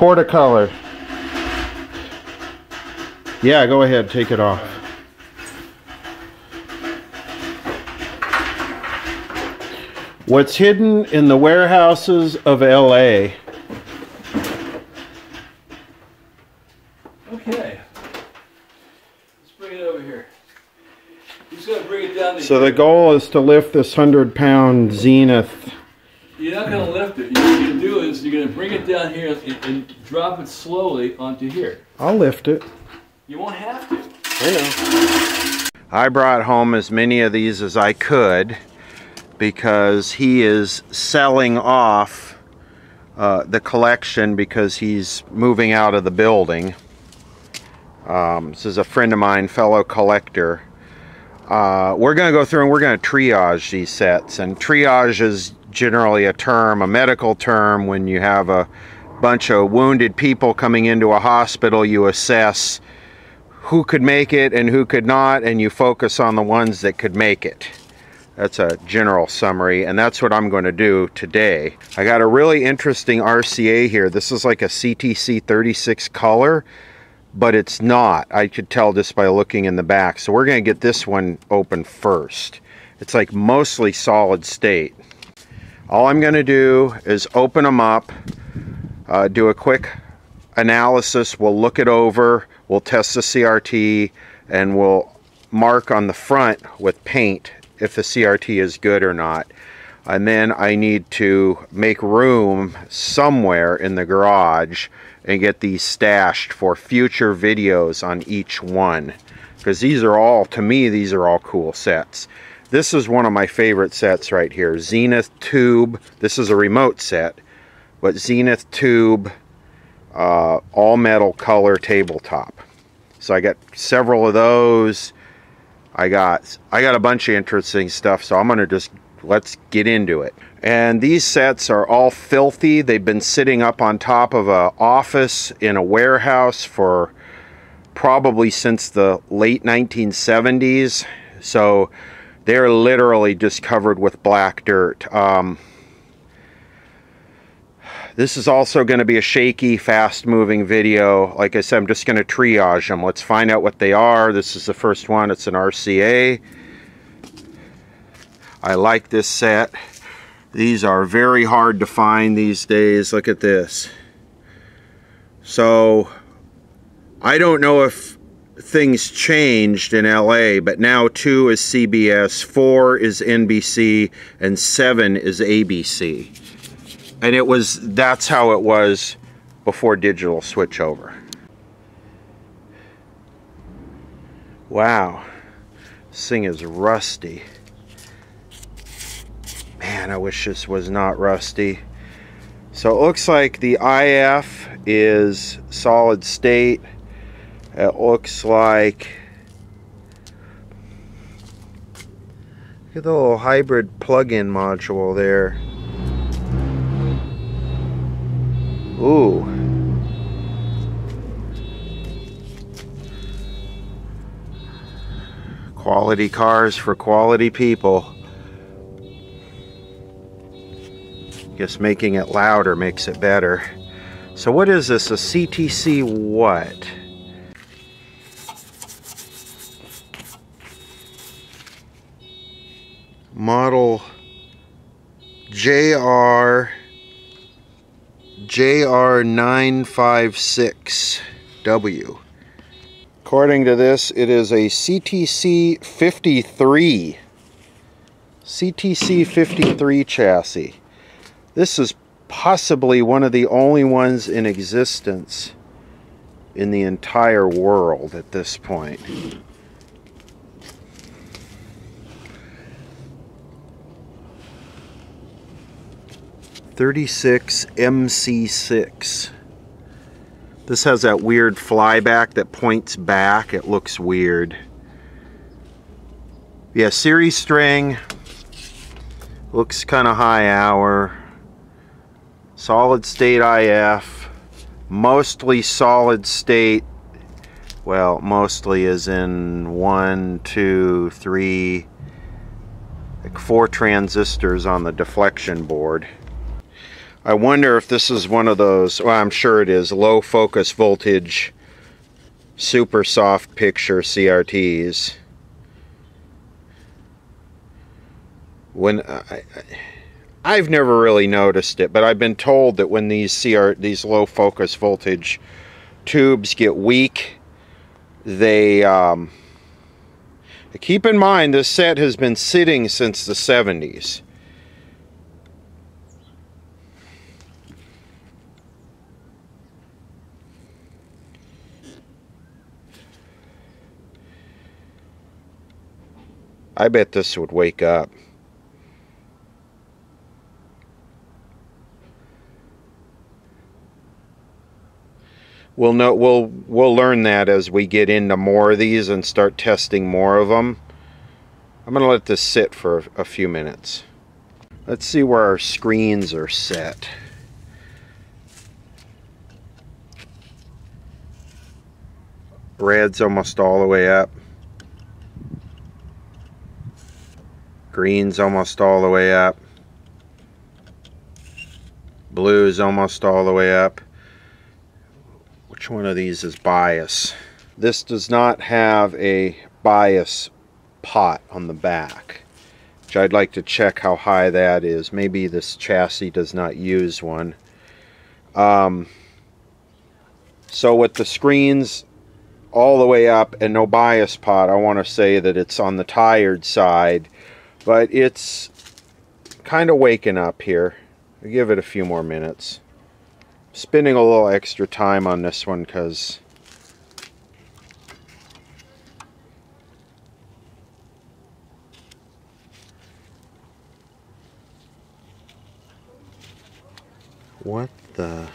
Portacolor. Yeah, go ahead, take it off. What's hidden in the warehouses of LA Okay. Let's bring it over here. He's gonna bring it down to So the goal is to lift this 100 pound Zenith. You're not gonna lift it. What you're gonna you're gonna bring it down here and, and drop it slowly onto here. I'll lift it. You won't have to. I know. I brought home as many of these as I could because he is selling off uh, the collection because he's moving out of the building. Um, this is a friend of mine, fellow collector. Uh, we're going to go through and we're going to triage these sets. And triage is generally a term, a medical term, when you have a bunch of wounded people coming into a hospital, you assess who could make it and who could not, and you focus on the ones that could make it. That's a general summary, and that's what I'm going to do today. I got a really interesting RCA here. This is like a CTC 36 color, but it's not. I could tell just by looking in the back. So we're going to get this one open first. It's like mostly solid state. All I'm going to do is open them up, uh, do a quick analysis. We'll look it over. We'll test the CRT and we'll mark on the front with paint if the CRT is good or not. And then I need to make room somewhere in the garage and get these stashed for future videos on each one. Because these are all, to me, these are all cool sets. This is one of my favorite sets right here. Zenith Tube. This is a remote set. But Zenith Tube uh, all metal color tabletop. So I got several of those. I got I got a bunch of interesting stuff, so I'm gonna just let's get into it. And these sets are all filthy. They've been sitting up on top of a office in a warehouse for probably since the late 1970s. So they're literally just covered with black dirt. Um, this is also going to be a shaky, fast-moving video. Like I said, I'm just going to triage them. Let's find out what they are. This is the first one. It's an RCA. I like this set. These are very hard to find these days. Look at this. So, I don't know if things changed in LA, but now 2 is CBS, 4 is NBC, and 7 is ABC and it was that's how it was before digital switchover. Wow. This thing is rusty. Man I wish this was not rusty. So it looks like the IF is solid state it looks like look at the little hybrid plug-in module there Ooh. Quality cars for quality people. Guess making it louder makes it better. So what is this? A CTC what? Model JR JR956W. According to this, it is a CTC 53. CTC 53 chassis. This is possibly one of the only ones in existence in the entire world at this point. Thirty-six MC6. This has that weird flyback that points back. It looks weird. Yeah, series string. Looks kind of high hour. Solid state IF. Mostly solid state. Well, mostly is in one, two, three, like four transistors on the deflection board. I wonder if this is one of those, well I'm sure it is, low focus voltage super soft picture CRTs. When I, I, have never really noticed it, but I've been told that when these CR these low focus voltage tubes get weak, they um, keep in mind this set has been sitting since the 70s. I bet this would wake up. We'll know we'll we'll learn that as we get into more of these and start testing more of them. I'm going to let this sit for a few minutes. Let's see where our screens are set. Red's almost all the way up. Green's almost all the way up. Blue's almost all the way up. Which one of these is bias? This does not have a bias pot on the back. Which I'd like to check how high that is. Maybe this chassis does not use one. Um, so with the screens all the way up and no bias pot, I want to say that it's on the tired side but it's kind of waking up here. I'll give it a few more minutes. Spending a little extra time on this one because What the...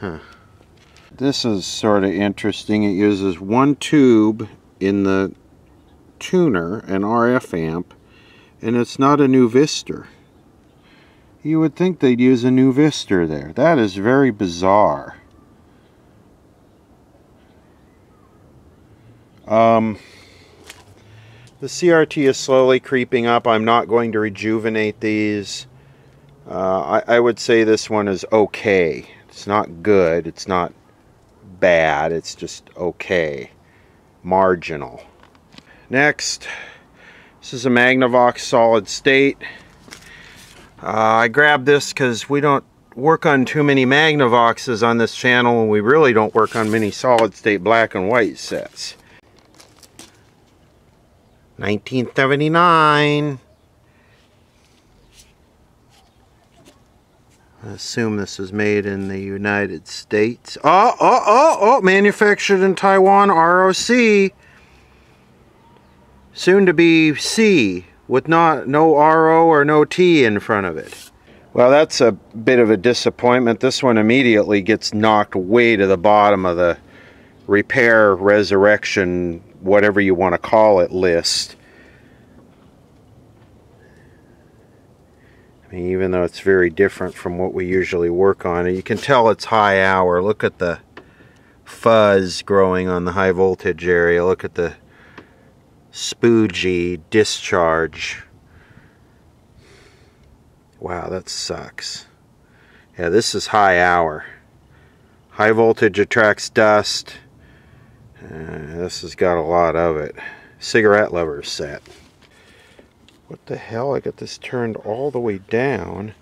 Huh. This is sort of interesting. It uses one tube in the tuner, an RF amp, and it's not a Nuvistor. You would think they'd use a Nuvistor there. That is very bizarre. Um, the CRT is slowly creeping up. I'm not going to rejuvenate these. Uh, I, I would say this one is okay. It's not good. It's not bad, it's just okay. Marginal. Next, this is a Magnavox solid state. Uh, I grabbed this because we don't work on too many Magnavoxes on this channel and we really don't work on many solid state black and white sets. 1979. Assume this is made in the United States. Oh, oh, oh, oh, manufactured in Taiwan, ROC. Soon to be C, with not no RO or no T in front of it. Well, that's a bit of a disappointment. This one immediately gets knocked way to the bottom of the repair, resurrection, whatever you want to call it list. Even though it's very different from what we usually work on. you can tell it's high hour. Look at the fuzz growing on the high voltage area. Look at the spoogey discharge. Wow, that sucks. Yeah, this is high hour. High voltage attracts dust. Uh, this has got a lot of it. Cigarette lever set. What the hell? I got this turned all the way down.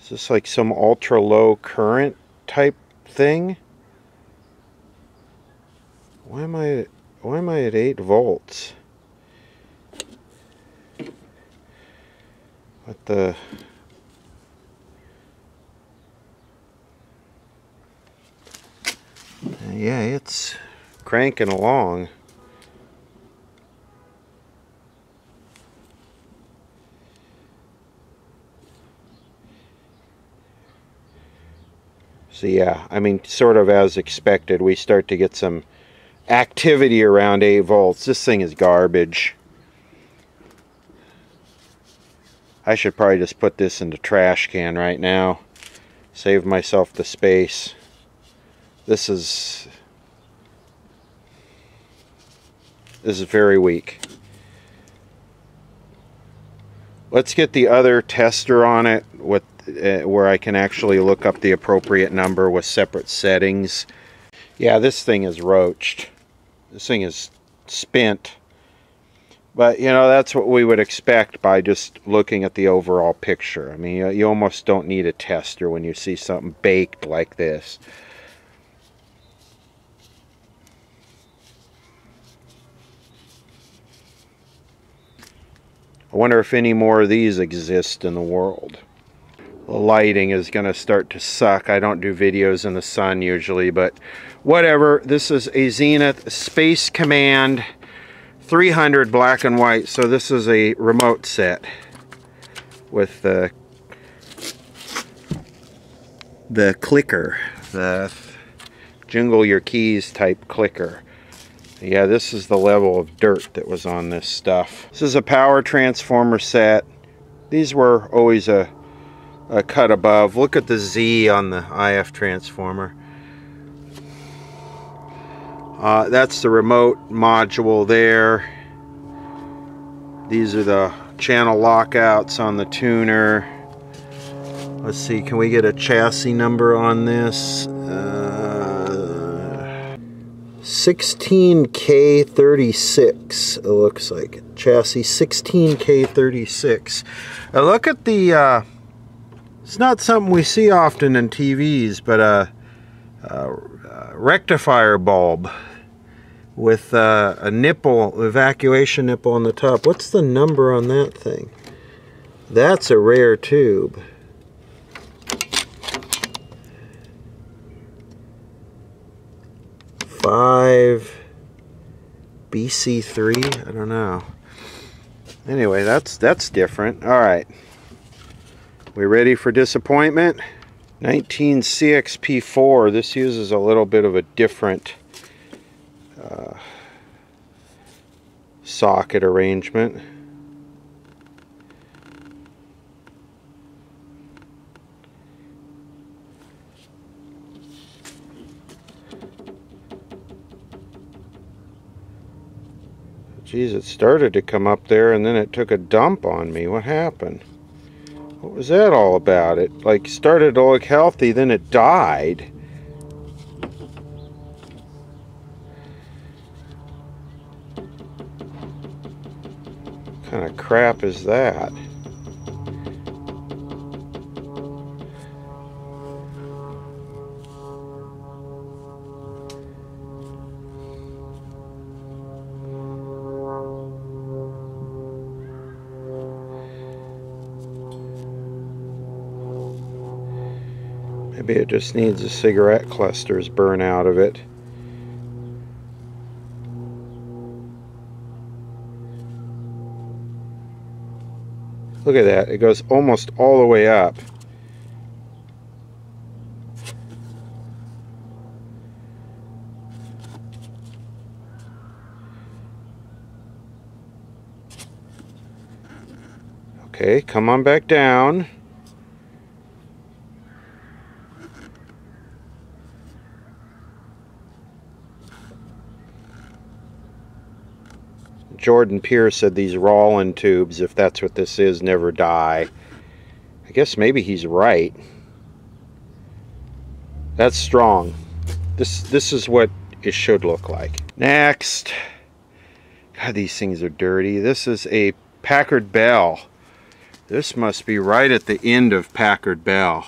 Is this like some ultra low current type thing? Why am I why am I at 8 volts? What the Yeah, it's cranking along. So yeah, I mean, sort of as expected, we start to get some activity around 8 volts. This thing is garbage. I should probably just put this in the trash can right now. Save myself the space. This is... This is very weak. Let's get the other tester on it with uh, where I can actually look up the appropriate number with separate settings. Yeah, this thing is roached. This thing is spent. But, you know, that's what we would expect by just looking at the overall picture. I mean, you, you almost don't need a tester when you see something baked like this. I wonder if any more of these exist in the world. Lighting is going to start to suck. I don't do videos in the sun usually, but whatever. This is a Zenith Space Command 300 black and white. So this is a remote set with the the clicker, the jingle your keys type clicker. Yeah, this is the level of dirt that was on this stuff. This is a power transformer set. These were always a, a cut above. Look at the Z on the IF transformer. Uh, that's the remote module there. These are the channel lockouts on the tuner. Let's see, can we get a chassis number on this? Uh, 16K36 it looks like chassis 16K36 uh, look at the uh, it's not something we see often in TVs but a, a, rectifier bulb with a nipple evacuation nipple on the top. What's the number on that thing? That's a rare tube. Five BC3 I don't know. Anyway that's that's different. All right we ready for disappointment 19 CXP4 this uses a little bit of a different uh, socket arrangement Geez, it started to come up there and then it took a dump on me. What happened? What was that all about? It like started to look healthy, then it died. What kind of crap is that? Maybe it just needs the cigarette clusters burn out of it. Look at that, it goes almost all the way up. Okay, come on back down. Jordan Pierce said these Rauland tubes, if that's what this is, never die. I guess maybe he's right. That's strong. This this is what it should look like. Next. God, these things are dirty. This is a Packard Bell. This must be right at the end of Packard Bell.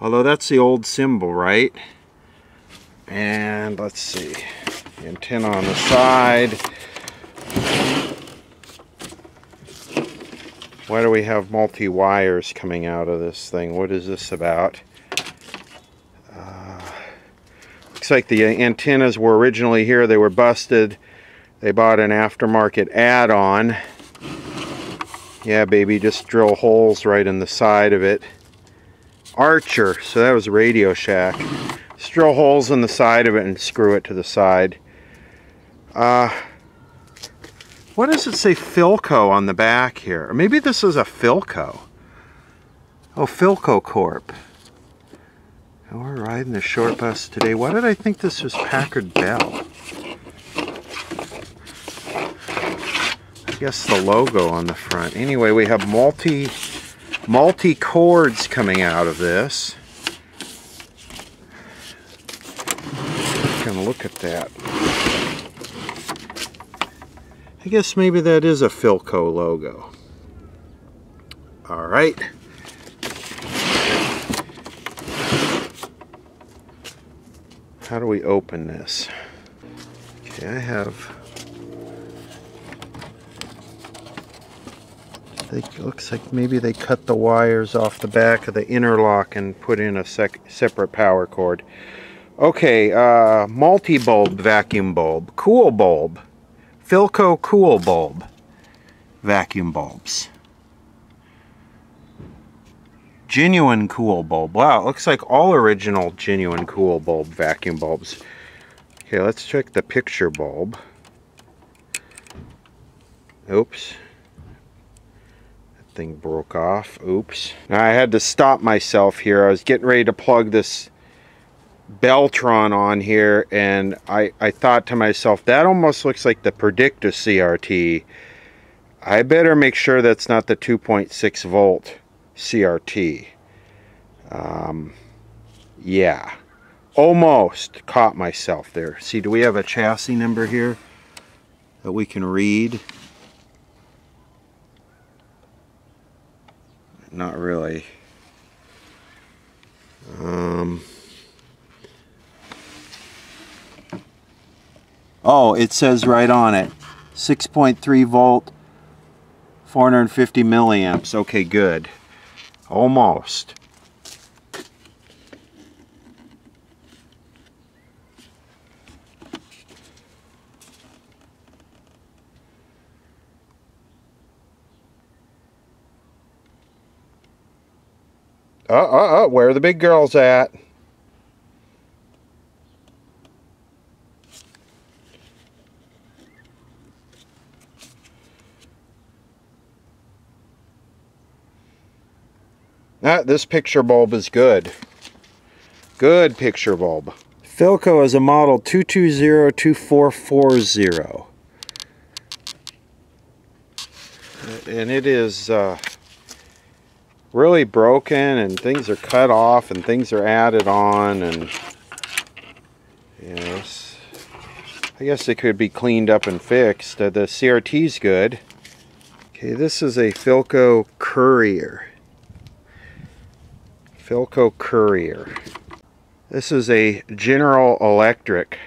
Although that's the old symbol, right? And let's see. Antenna on the side. Why do we have multi-wires coming out of this thing? What is this about? Uh, looks like the antennas were originally here. They were busted. They bought an aftermarket add-on. Yeah, baby, just drill holes right in the side of it. Archer, so that was Radio Shack. Just drill holes in the side of it and screw it to the side. Uh, what does it say Philco on the back here? Or maybe this is a Philco. Oh, Philco Corp. And we're riding the short bus today. Why did I think this was Packard Bell? I guess the logo on the front. Anyway, we have multi multi cords coming out of this. Gonna look at that. I guess maybe that is a Philco logo. All right. How do we open this? Okay, I have It looks like maybe they cut the wires off the back of the interlock and put in a separate power cord. Okay, uh, multi-bulb vacuum bulb, cool bulb, Philco cool bulb vacuum bulbs. Genuine cool bulb. Wow, looks like all original genuine cool bulb vacuum bulbs. Okay, let's check the picture bulb. Oops That thing broke off. Oops. Now I had to stop myself here. I was getting ready to plug this Beltron on here and I, I thought to myself, that almost looks like the Predicta CRT. I better make sure that's not the 2.6 volt CRT. Um, yeah, almost caught myself there. See, do we have a chassis number here that we can read? not really. Um, oh, it says right on it, 6.3 volt, 450 milliamps. Okay, good. Almost. Uh, uh, uh, where are the big girls at? Ah, this picture bulb is good. Good picture bulb. Philco is a model 2202440. And it is uh, really broken and things are cut off and things are added on and yes I guess it could be cleaned up and fixed uh, the CRT's good okay this is a Philco Courier Philco Courier this is a General Electric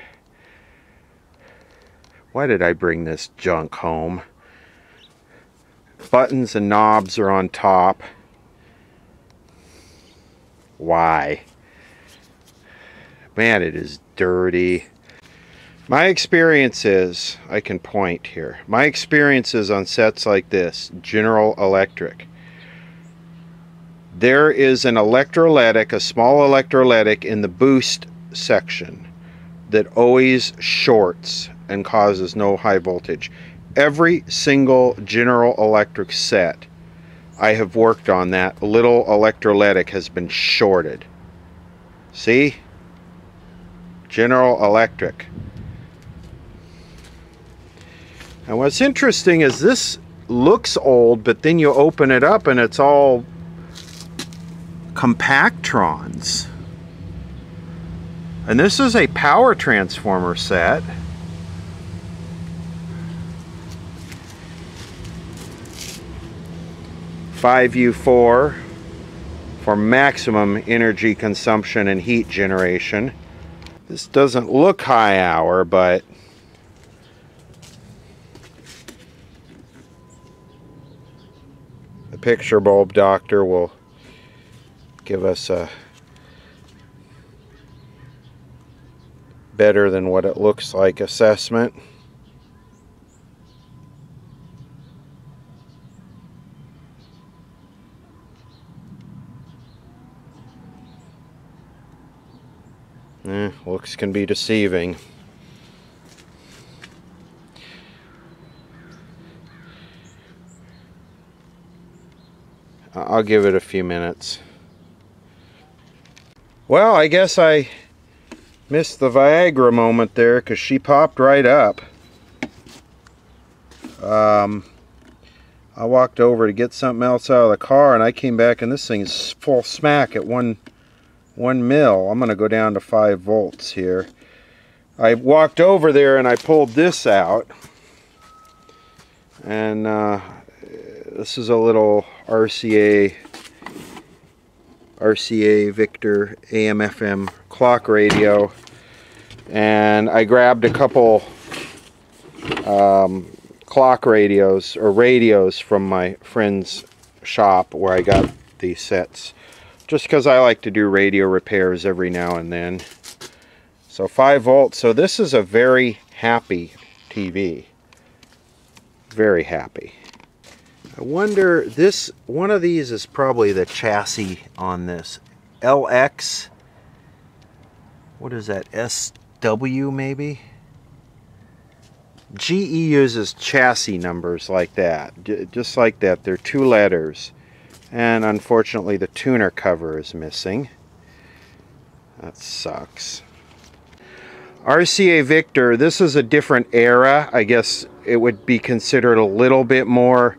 why did I bring this junk home buttons and knobs are on top why? Man, it is dirty. My experiences, I can point here. My experiences on sets like this, General Electric. There is an electrolytic, a small electrolytic in the boost section that always shorts and causes no high voltage. Every single General Electric set I have worked on that little electrolytic has been shorted. See? General Electric. And what's interesting is this looks old, but then you open it up and it's all compactrons. And this is a power transformer set. 5U4 for maximum energy consumption and heat generation. This doesn't look high hour, but the picture bulb doctor will give us a better than what it looks like assessment. Eh, looks can be deceiving. I'll give it a few minutes. Well, I guess I missed the Viagra moment there because she popped right up. Um, I walked over to get something else out of the car and I came back and this thing is full smack at one one mil. I'm gonna go down to five volts here. I walked over there and I pulled this out and uh, this is a little RCA RCA Victor AM FM clock radio. And I grabbed a couple um, clock radios or radios from my friend's shop where I got these sets. Just because I like to do radio repairs every now and then. So 5 volts so this is a very happy TV very happy I wonder this one of these is probably the chassis on this LX what is that SW maybe GE uses chassis numbers like that, just like that. They're two letters. And unfortunately the tuner cover is missing. That sucks. RCA Victor, this is a different era. I guess it would be considered a little bit more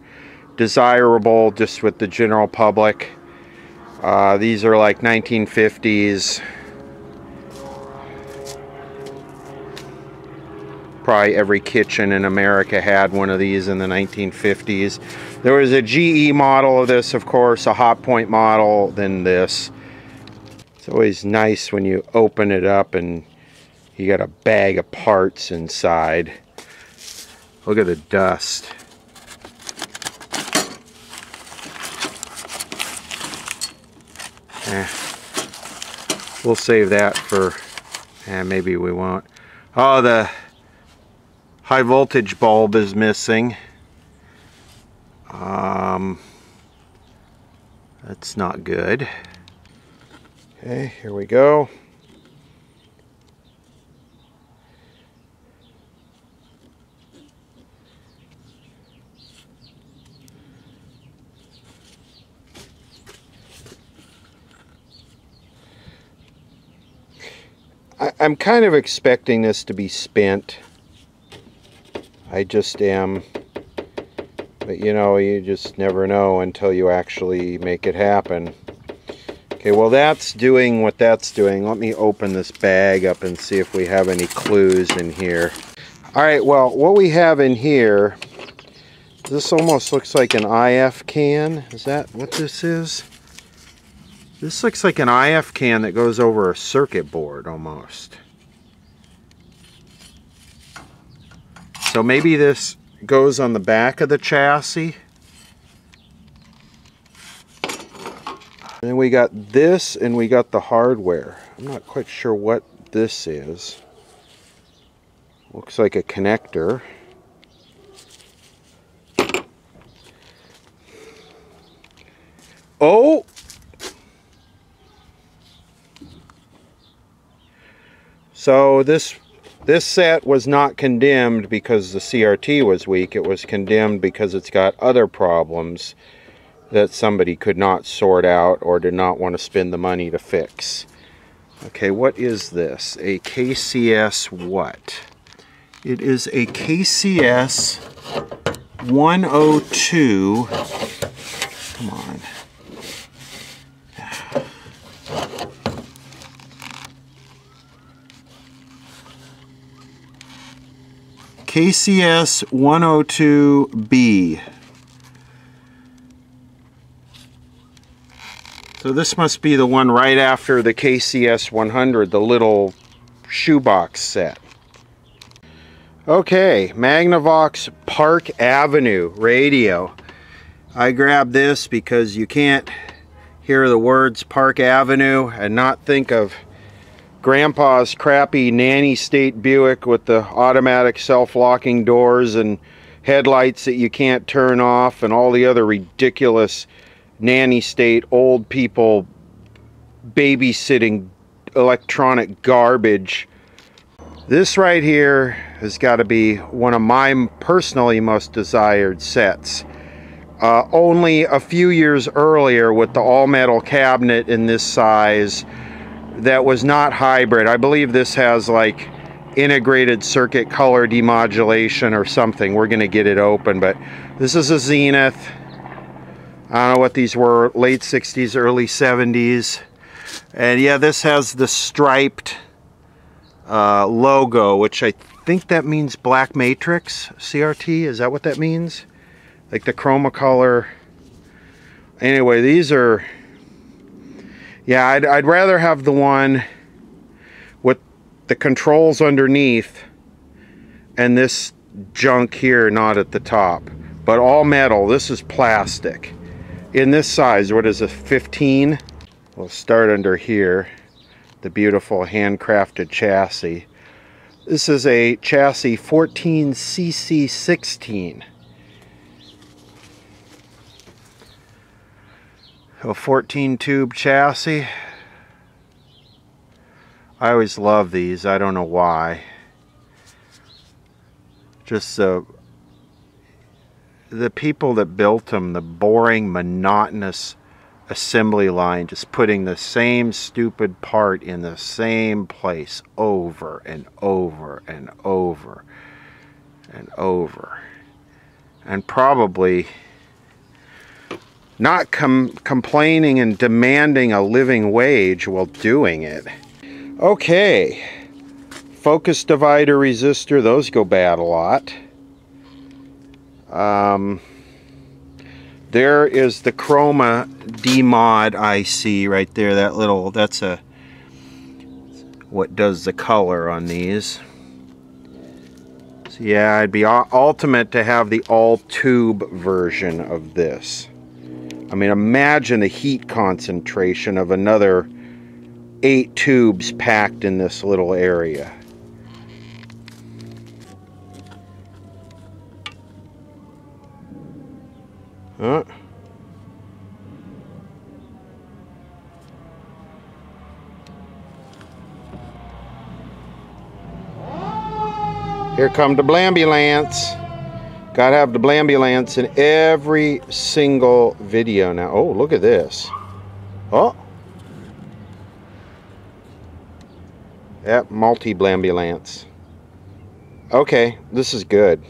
desirable just with the general public. Uh, these are like 1950s probably every kitchen in America had one of these in the 1950s. There was a GE model of this, of course, a Hotpoint model, then this. It's always nice when you open it up and you got a bag of parts inside. Look at the dust. Eh. We'll save that for, eh, maybe we won't. Oh, the high voltage bulb is missing. Um, that's not good. Okay, here we go. I, am kind of expecting this to be spent I just am. But you know, you just never know until you actually make it happen. Okay, well that's doing what that's doing. Let me open this bag up and see if we have any clues in here. Alright, well what we have in here, this almost looks like an IF can. Is that what this is? This looks like an IF can that goes over a circuit board almost. So maybe this goes on the back of the chassis. And then we got this and we got the hardware. I'm not quite sure what this is. Looks like a connector. Oh! So this this set was not condemned because the CRT was weak. It was condemned because it's got other problems that somebody could not sort out or did not want to spend the money to fix. Okay, what is this? A KCS what? It is a KCS 102. Come on. KCS 102B. So this must be the one right after the KCS 100, the little shoebox set. Okay, Magnavox Park Avenue radio. I grabbed this because you can't hear the words Park Avenue and not think of grandpa's crappy nanny state Buick with the automatic self-locking doors and headlights that you can't turn off and all the other ridiculous nanny state old people babysitting electronic garbage. This right here has got to be one of my personally most desired sets. Uh, only a few years earlier with the all-metal cabinet in this size that was not hybrid. I believe this has like integrated circuit color demodulation or something. We're going to get it open, but This is a Zenith. I don't know what these were, late 60s, early 70s. And yeah, this has the striped uh, logo, which I think that means Black Matrix CRT. Is that what that means? Like the chroma color. Anyway, these are... Yeah, I'd, I'd rather have the one with the controls underneath and this junk here not at the top. But all metal. This is plastic. In this size, what is a 15? We'll start under here. The beautiful handcrafted chassis. This is a chassis 14cc16. A 14 tube chassis. I always love these. I don't know why. Just uh, the people that built them, the boring, monotonous assembly line, just putting the same stupid part in the same place over and over and over and over. And probably not com complaining and demanding a living wage while doing it. Okay, focus divider resistor, those go bad a lot. Um, there is the Chroma D-Mod IC right there. That little, that's a, what does the color on these. So yeah, it'd be ultimate to have the all-tube version of this. I mean, imagine the heat concentration of another eight tubes packed in this little area. Huh? Here come the Blambulance. Gotta have the Blambulance in every single video now. Oh, look at this. Oh. Yep, multi-Blambulance. Okay, this is good.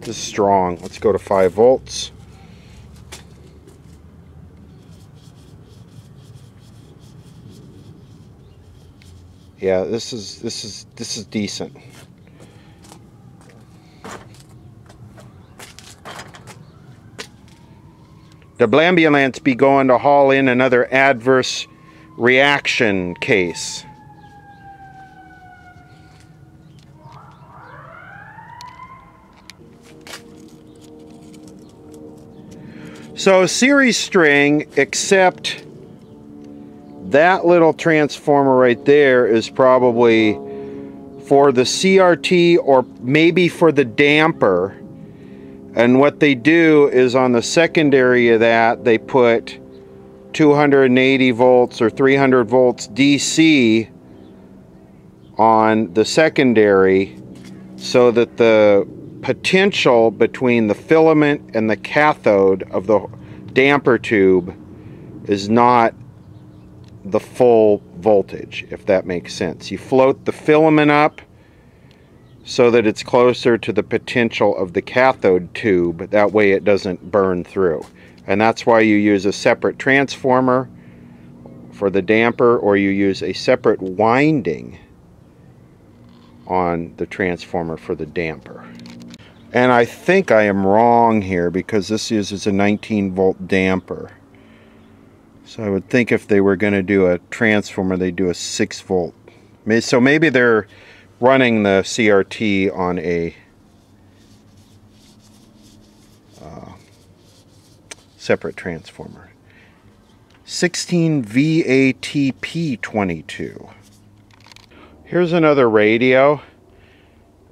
This is strong. Let's go to 5 volts. Yeah, this is this is this is decent. The Blambulance be going to haul in another adverse reaction case. So series string, except that little transformer right there is probably for the CRT or maybe for the damper. And what they do is on the secondary of that, they put 280 volts or 300 volts DC on the secondary so that the potential between the filament and the cathode of the damper tube is not the full voltage, if that makes sense. You float the filament up so that it's closer to the potential of the cathode tube. That way it doesn't burn through. And that's why you use a separate transformer for the damper or you use a separate winding on the transformer for the damper. And I think I am wrong here because this uses a 19 volt damper. So I would think if they were going to do a transformer, they'd do a 6 volt. So maybe they're running the CRT on a uh, separate transformer. 16 VATP22. Here's another radio.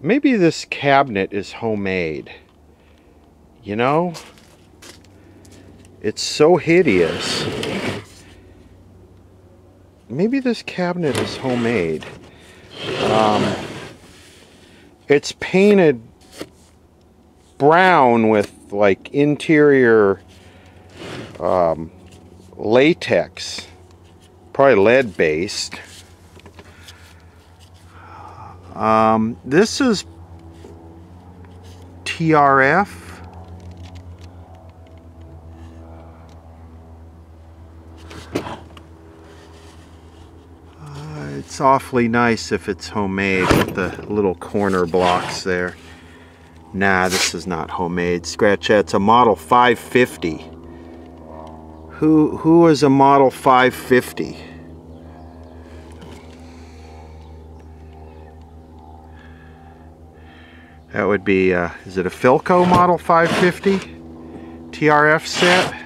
Maybe this cabinet is homemade. You know? It's so hideous. Maybe this cabinet is homemade. Um, it's painted brown with like interior um, latex. Probably lead based. Um, this is TRF. Uh, it's awfully nice if it's homemade with the little corner blocks there. Nah, this is not homemade. Scratch that. It's a Model 550. Who who is a Model 550? That would be, uh, is it a Philco Model 550? TRF set?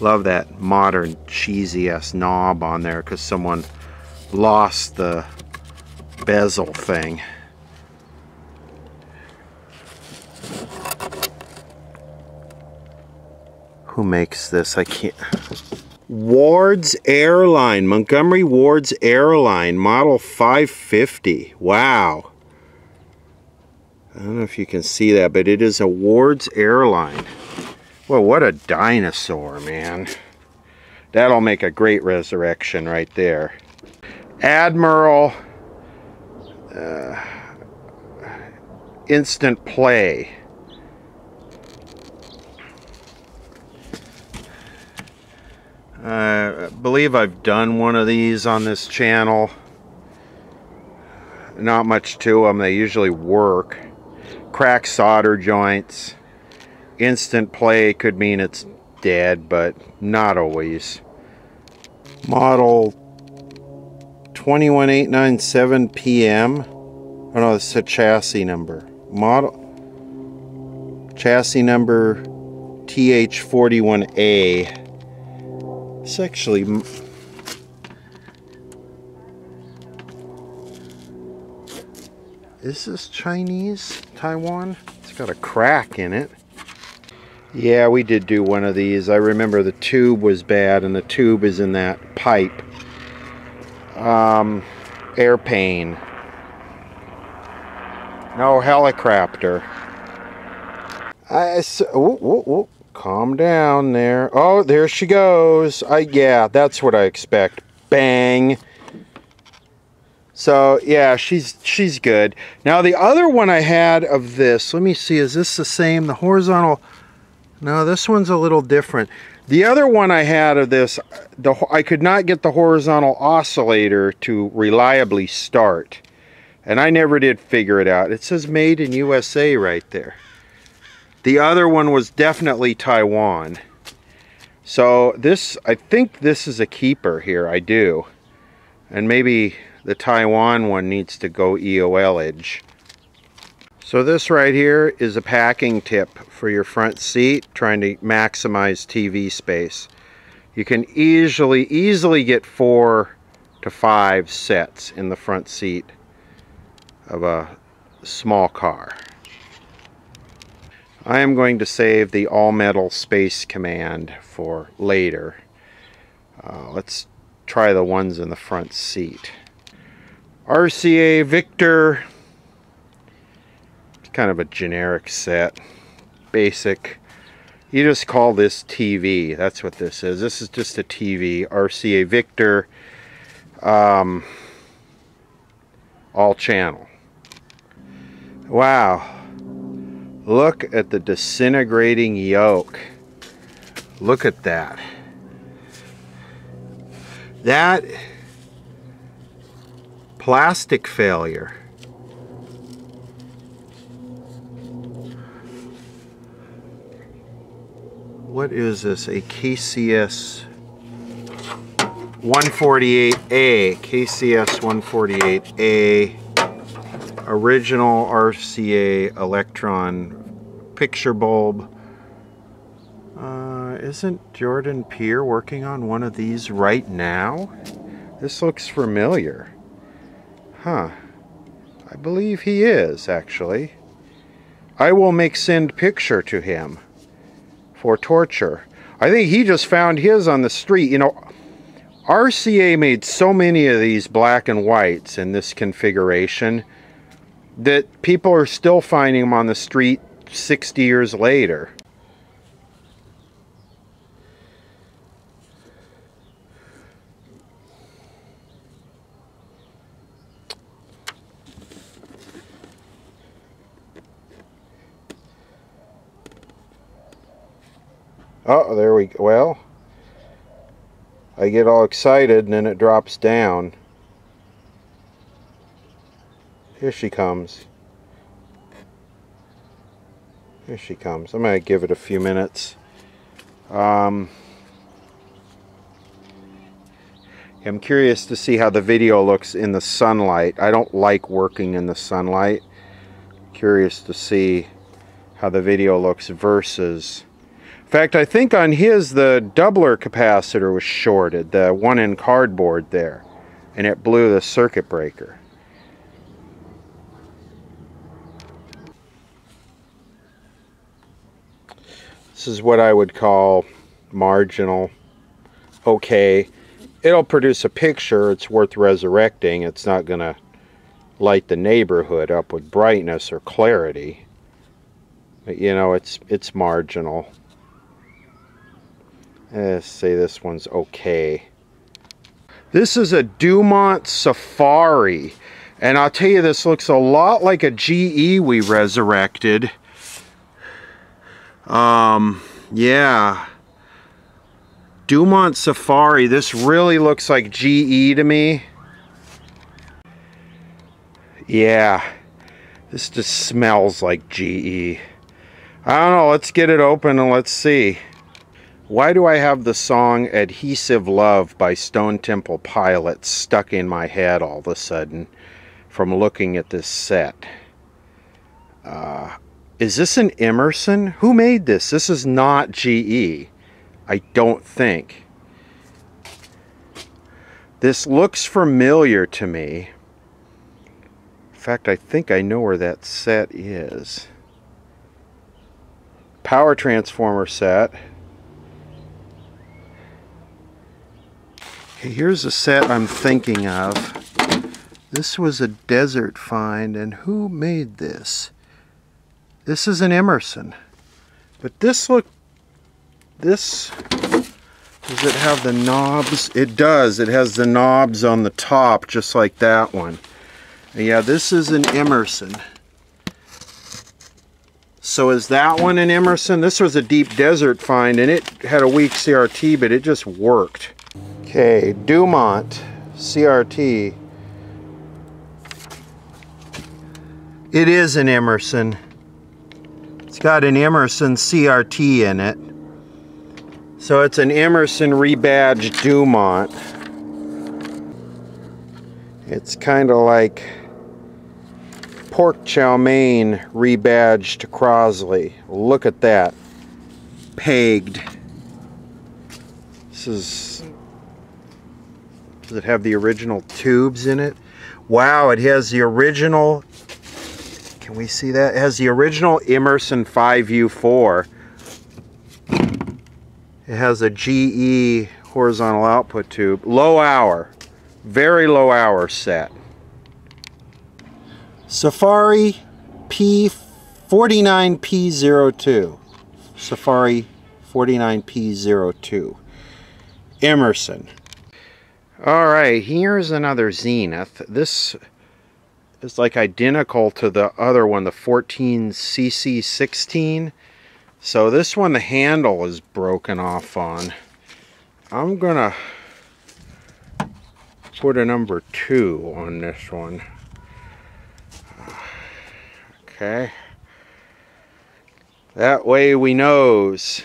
Love that modern cheesy ass knob on there because someone lost the bezel thing. Who makes this? I can't. Ward's Airline, Montgomery Ward's Airline, model 550. Wow. I don't know if you can see that, but it is a Ward's Airline. Well, what a dinosaur, man. That'll make a great resurrection right there. Admiral uh, Instant Play. I believe I've done one of these on this channel. Not much to them. They usually work. Crack solder joints. Instant play could mean it's dead, but not always. Model 21897 PM. Oh no, this is a chassis number. Model chassis number TH41A. It's actually Is this Chinese Taiwan? It's got a crack in it. Yeah, we did do one of these. I remember the tube was bad and the tube is in that pipe. Um, airplane. No helicopter. I, oh, oh, oh, calm down there. Oh, there she goes. I, yeah, that's what I expect. Bang. So yeah, she's she's good. Now the other one I had of this, let me see, is this the same? The horizontal no, this one's a little different. The other one I had of this, the, I could not get the horizontal oscillator to reliably start. And I never did figure it out. It says made in USA right there. The other one was definitely Taiwan. So this, I think this is a keeper here, I do. And maybe the Taiwan one needs to go EOL-age. So this right here is a packing tip for your front seat, trying to maximize TV space. You can easily, easily get four to five sets in the front seat of a small car. I am going to save the all-metal space command for later. Uh, let's try the ones in the front seat. RCA Victor kind of a generic set. Basic. You just call this TV that's what this is. This is just a TV RCA Victor um, all channel. Wow. Look at the disintegrating yoke look at that. That plastic failure what is this? A KCS 148A. KCS 148A. Original RCA Electron picture bulb. Uh, isn't Jordan Peer working on one of these right now? This looks familiar. Huh. I believe he is, actually. I will make send picture to him for torture. I think he just found his on the street. You know, RCA made so many of these black and whites in this configuration that people are still finding them on the street 60 years later. Oh, there we go. Well, I get all excited and then it drops down. Here she comes. Here she comes. I'm going to give it a few minutes. Um, I'm curious to see how the video looks in the sunlight. I don't like working in the sunlight. Curious to see how the video looks versus... In fact, I think on his the doubler capacitor was shorted, the one in cardboard there, and it blew the circuit breaker. This is what I would call marginal. Okay, it'll produce a picture. It's worth resurrecting. It's not going to light the neighborhood up with brightness or clarity. But, you know, it's it's marginal. Let's say this one's okay. This is a Dumont Safari. And I'll tell you, this looks a lot like a GE we resurrected. Um, yeah. Dumont Safari. This really looks like GE to me. Yeah. This just smells like GE. I don't know. Let's get it open and let's see. Why do I have the song Adhesive Love by Stone Temple Pilots stuck in my head all of a sudden from looking at this set? Uh, is this an Emerson? Who made this? This is not GE. I don't think. This looks familiar to me. In fact, I think I know where that set is. Power transformer set. Okay, here's a set I'm thinking of. This was a desert find, and who made this? This is an Emerson. But this look, this, does it have the knobs? It does. It has the knobs on the top, just like that one. Yeah, this is an Emerson. So is that one an Emerson? This was a deep desert find, and it had a weak CRT, but it just worked. Okay, Dumont CRT. It is an Emerson It's got an Emerson CRT in it. So it's an Emerson rebadged Dumont. It's kind of like pork chow mein rebadged Crosley. Look at that. Pegged. This is... It have the original tubes in it? Wow, it has the original can we see that? It has the original Emerson 5U4. It has a GE horizontal output tube. Low hour. Very low hour set. Safari P49P02. Safari 49P02. Emerson. All right, here's another Zenith. This is like identical to the other one, the 14cc16. So this one, the handle is broken off on. I'm gonna put a number two on this one. Okay. That way we knows.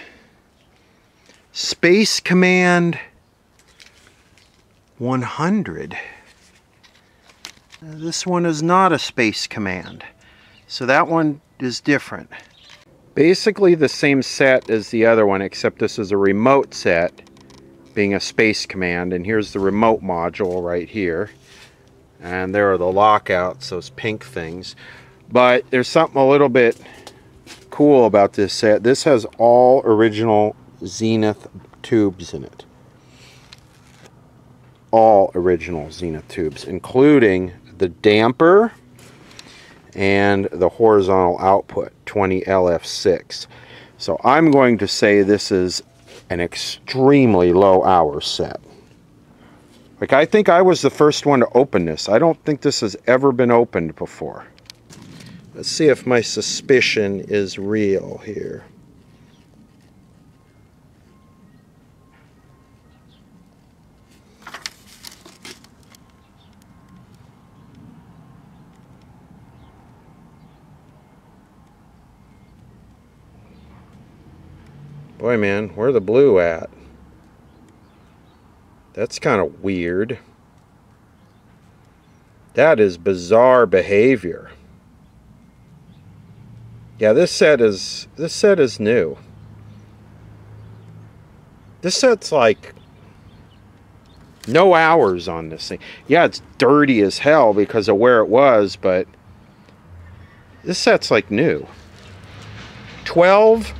Space Command 100. This one is not a space command. So that one is different. Basically the same set as the other one, except this is a remote set, being a space command. And here's the remote module right here. And there are the lockouts, those pink things. But there's something a little bit cool about this set. This has all original Zenith tubes in it. All original Zenith tubes, including the damper and the horizontal output 20 LF6 so I'm going to say this is an extremely low hour set. Like I think I was the first one to open this. I don't think this has ever been opened before. Let's see if my suspicion is real here Boy, man, where the blue at? That's kind of weird. That is bizarre behavior. Yeah, this set is this set is new. This set's like no hours on this thing. Yeah, it's dirty as hell because of where it was, but this set's like new. 12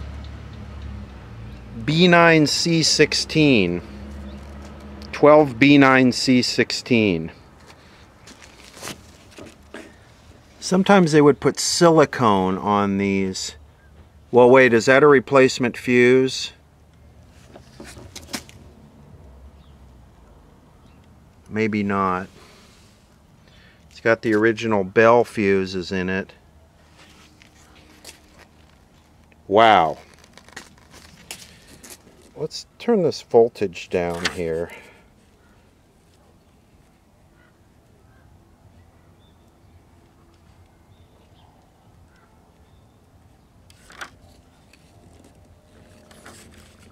B9C16. 12 B9C16. Sometimes they would put silicone on these. Well, wait, is that a replacement fuse? Maybe not. It's got the original bell fuses in it. Wow. Let's turn this voltage down here.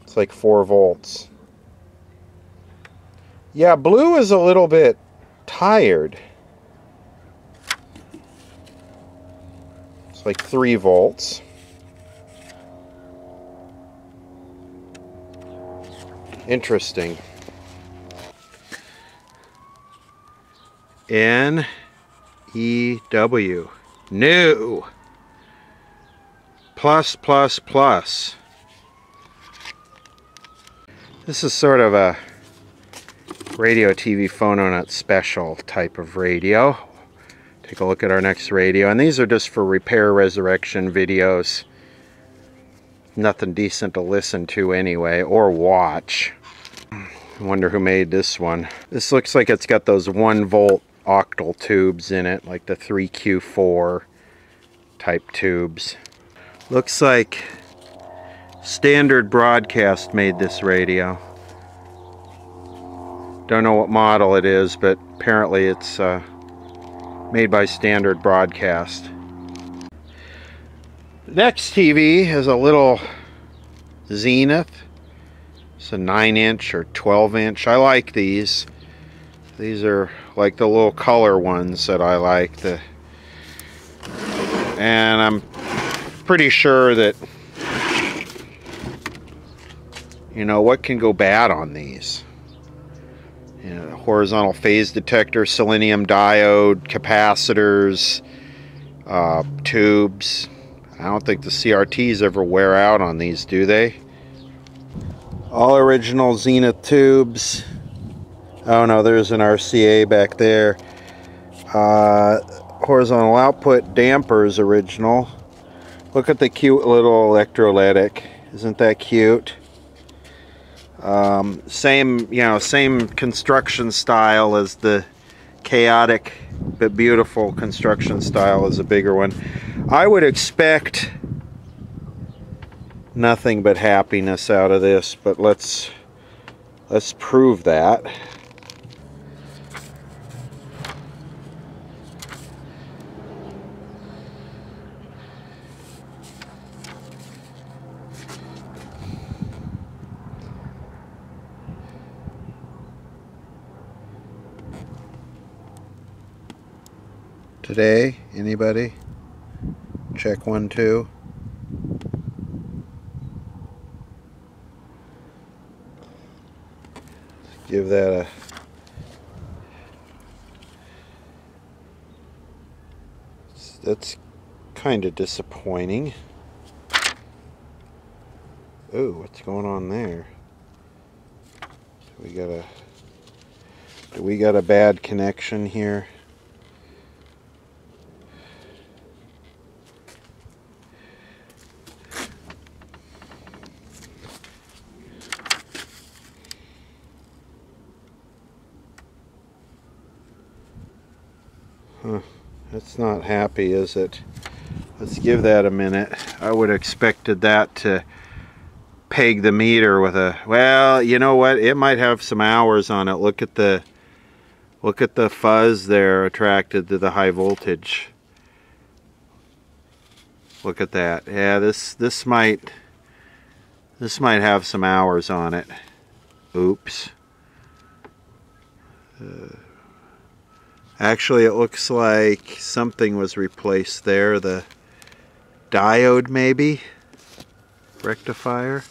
It's like 4 volts. Yeah, blue is a little bit tired. It's like 3 volts. Interesting. N E W. New. Plus, plus, plus. This is sort of a radio TV phono not special type of radio. Take a look at our next radio. And these are just for repair resurrection videos nothing decent to listen to anyway, or watch. I wonder who made this one. This looks like it's got those 1 volt octal tubes in it, like the 3Q4 type tubes. Looks like Standard Broadcast made this radio. Don't know what model it is, but apparently it's uh, made by Standard Broadcast. Next TV is a little Zenith. It's a 9 inch or 12 inch. I like these. These are like the little color ones that I like. The and I'm pretty sure that you know what can go bad on these. You know, horizontal phase detector, selenium diode, capacitors, uh, tubes, I don't think the CRTs ever wear out on these, do they? All original Zenith tubes. Oh no, there's an RCA back there. Uh, horizontal output dampers original. Look at the cute little electrolytic. Isn't that cute? Um, same, you know, same construction style as the chaotic but beautiful construction style is a bigger one. I would expect nothing but happiness out of this, but let's let's prove that. Today, anybody? Check one, two. Give that a that's kind of disappointing. Oh, what's going on there? We got a we got a bad connection here? Huh. That's not happy, is it? Let's give that a minute. I would have expected that to peg the meter with a, well, you know what? It might have some hours on it. Look at the, look at the fuzz there attracted to the high voltage. Look at that. Yeah, this, this might, This might have some hours on it. Oops. Uh, actually, it looks like something was replaced there. The diode, maybe? Rectifier?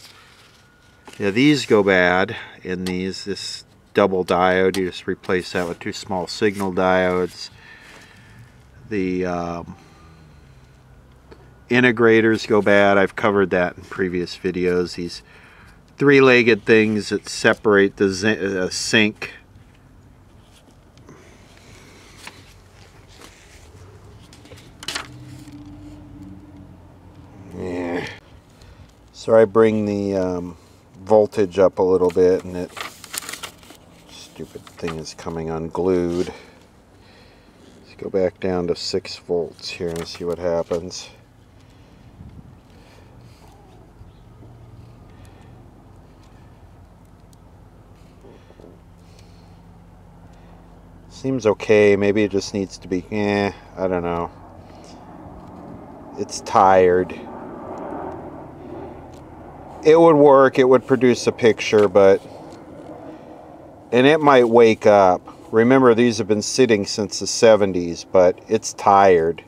Yeah, these go bad in these. This double diode, you just replace that with two small signal diodes. The um, integrators go bad. I've covered that in previous videos. These three-legged things that separate the uh, sync yeah. So I bring the um, voltage up a little bit and it stupid thing is coming unglued. Let's go back down to 6 volts here and see what happens. Seems okay. Maybe it just needs to be, eh, I don't know. It's tired. It would work. It would produce a picture, but... And it might wake up. Remember, these have been sitting since the 70s, but it's tired.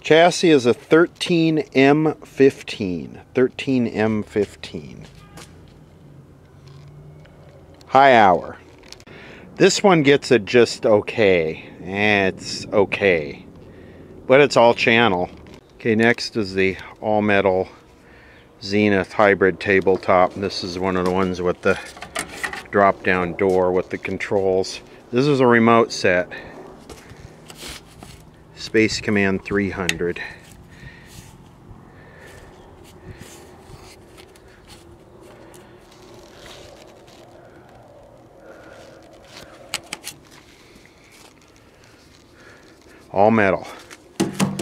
Chassis is a 13M15. 13M15 high hour. This one gets it just okay. Eh, it's okay. But it's all channel. Okay, next is the all metal Zenith hybrid tabletop. This is one of the ones with the drop down door with the controls. This is a remote set. Space Command 300. all metal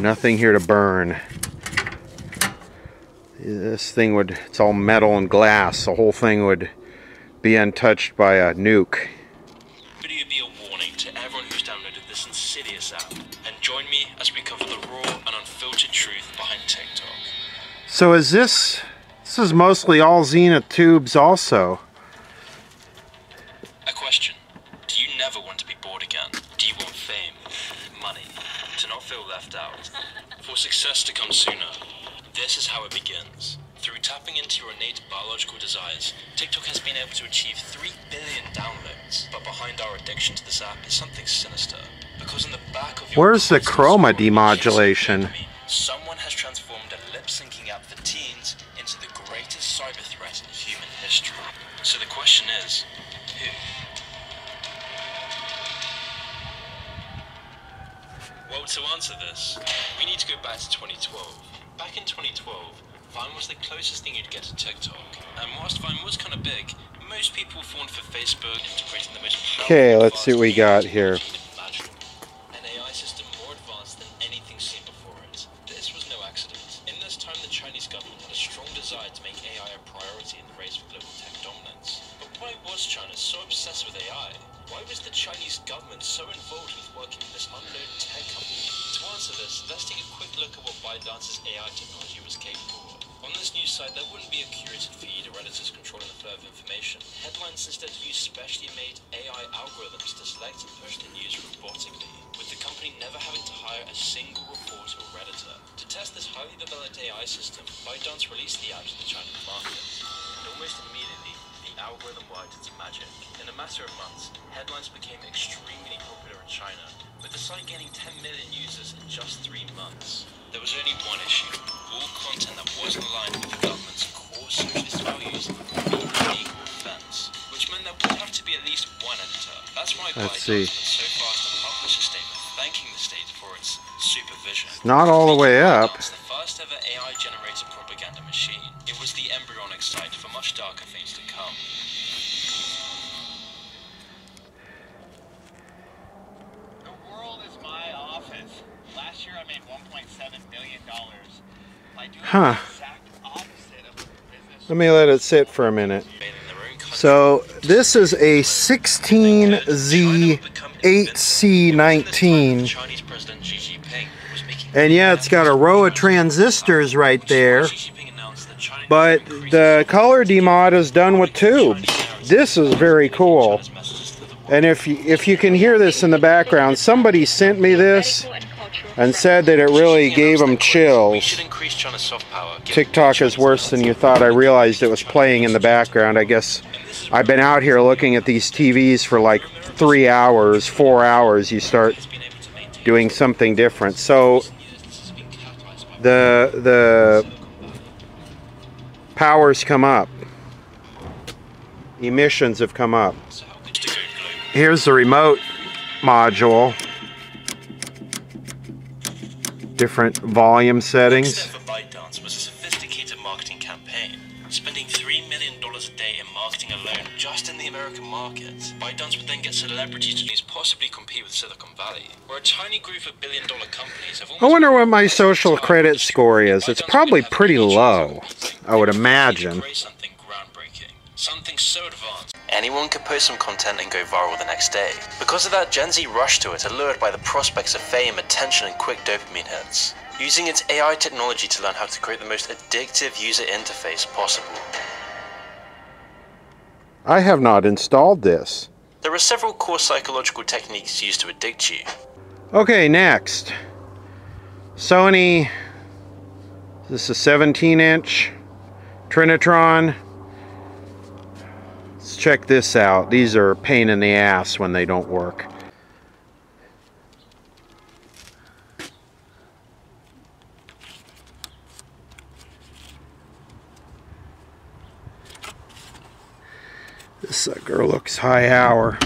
nothing here to burn. This thing would it's all metal and glass. The whole thing would be untouched by a nuke. Video be a warning to everyone who's downloaded this insidious app? And join me as we cover the raw and unfiltered truth behind tiktok. So is this this is mostly all zenith tubes also for success to come sooner. This is how it begins. Through tapping into your innate biological desires, TikTok has been able to achieve 3 billion downloads. But behind our addiction to this app is something sinister. Because in the back of your Where's the chroma demodulation? Someone has transformed a lip-syncing app for teens into the greatest cyber threat in human history. So the question is, Well, to answer this, we need to go back to 2012. Back in 2012, Vine was the closest thing you'd get to TikTok. And whilst Vine was kind of big, most people fawned for Facebook, integrating the most Okay, let's see what we got here. An AI system more advanced than anything seen before it. This was no accident. In this time, the Chinese government had a strong desire to make AI a priority in the race for global tech dominance. But why was China so obsessed with AI? Why was the Chinese government so involved with working with this unknown? Answer this, let's take a quick look at what ByteDance's AI technology was capable of. On this news site, there wouldn't be a curated feed or editors controlling the flow of information. Headlines instead use specially made AI algorithms to select and push the news robotically, with the company never having to hire a single reporter or editor. To test this highly developed AI system, ByteDance released the app to the Chinese market. And almost immediately, the algorithm worked its magic. In a matter of months, headlines became extremely popular China, with the site gaining 10 million users in just three months. There was only one issue. All content that wasn't aligned with the government's core socialist values would be an legal offense, which meant there would have to be at least one editor. That's why Let's see. so fast to publish a statement thanking the state for its supervision. Not all the way up. It's the first ever AI-generated propaganda machine. It was the embryonic site for much darker Huh. Let me let it sit for a minute. So this is a 16Z8C19 And yeah, it's got a row of transistors right there. But the color demod is done with tubes. This is very cool. And if you, if you can hear this in the background, somebody sent me this and said that it really gave him chills. TikTok is worse than you thought. I realized it was playing in the background. I guess I've been out here looking at these TVs for like three hours, four hours. You start doing something different. So the the powers come up. Emissions have come up. Here's the remote module. Different volume settings. ByteDance was a sophisticated marketing campaign, spending $3 million a day in marketing alone just in the American market. ByteDance would then get celebrities to possibly compete with Silicon Valley, where a tiny group of billion dollar companies have I wonder what my social credit score is. It's probably pretty low, I would imagine. Create something groundbreaking, something so advanced. Anyone could post some content and go viral the next day. Because of that, Gen Z rushed to it, allured by the prospects of fame, attention, and quick dopamine hits. Using its AI technology to learn how to create the most addictive user interface possible. I have not installed this. There are several core psychological techniques used to addict you. Okay, next. Sony. This is a 17 inch Trinitron. Let's check this out. These are a pain in the ass when they don't work. This sucker looks high hour.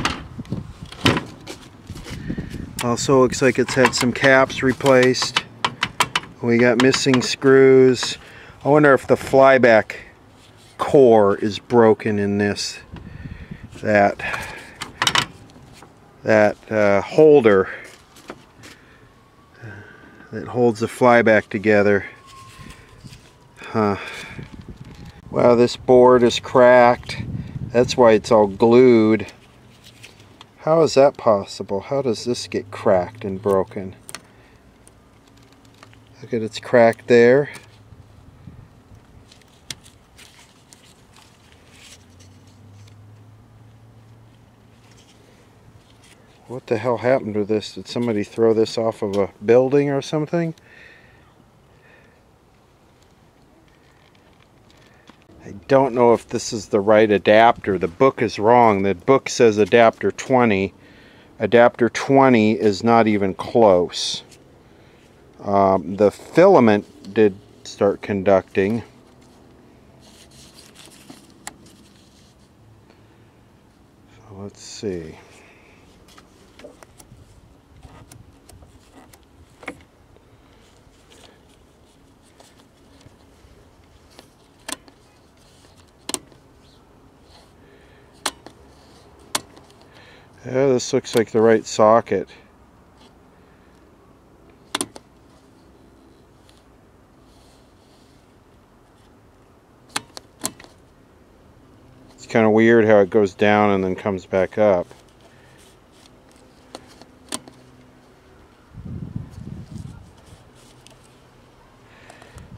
Also looks like it's had some caps replaced. We got missing screws. I wonder if the flyback core is broken in this. That that uh, holder that holds the flyback together. Huh. Wow, this board is cracked. That's why it's all glued. How is that possible? How does this get cracked and broken? Look at it's cracked there. What the hell happened to this? Did somebody throw this off of a building or something? I don't know if this is the right adapter. The book is wrong. The book says adapter 20. Adapter 20 is not even close. Um, the filament did start conducting. So let's see. Yeah, this looks like the right socket. It's kind of weird how it goes down and then comes back up.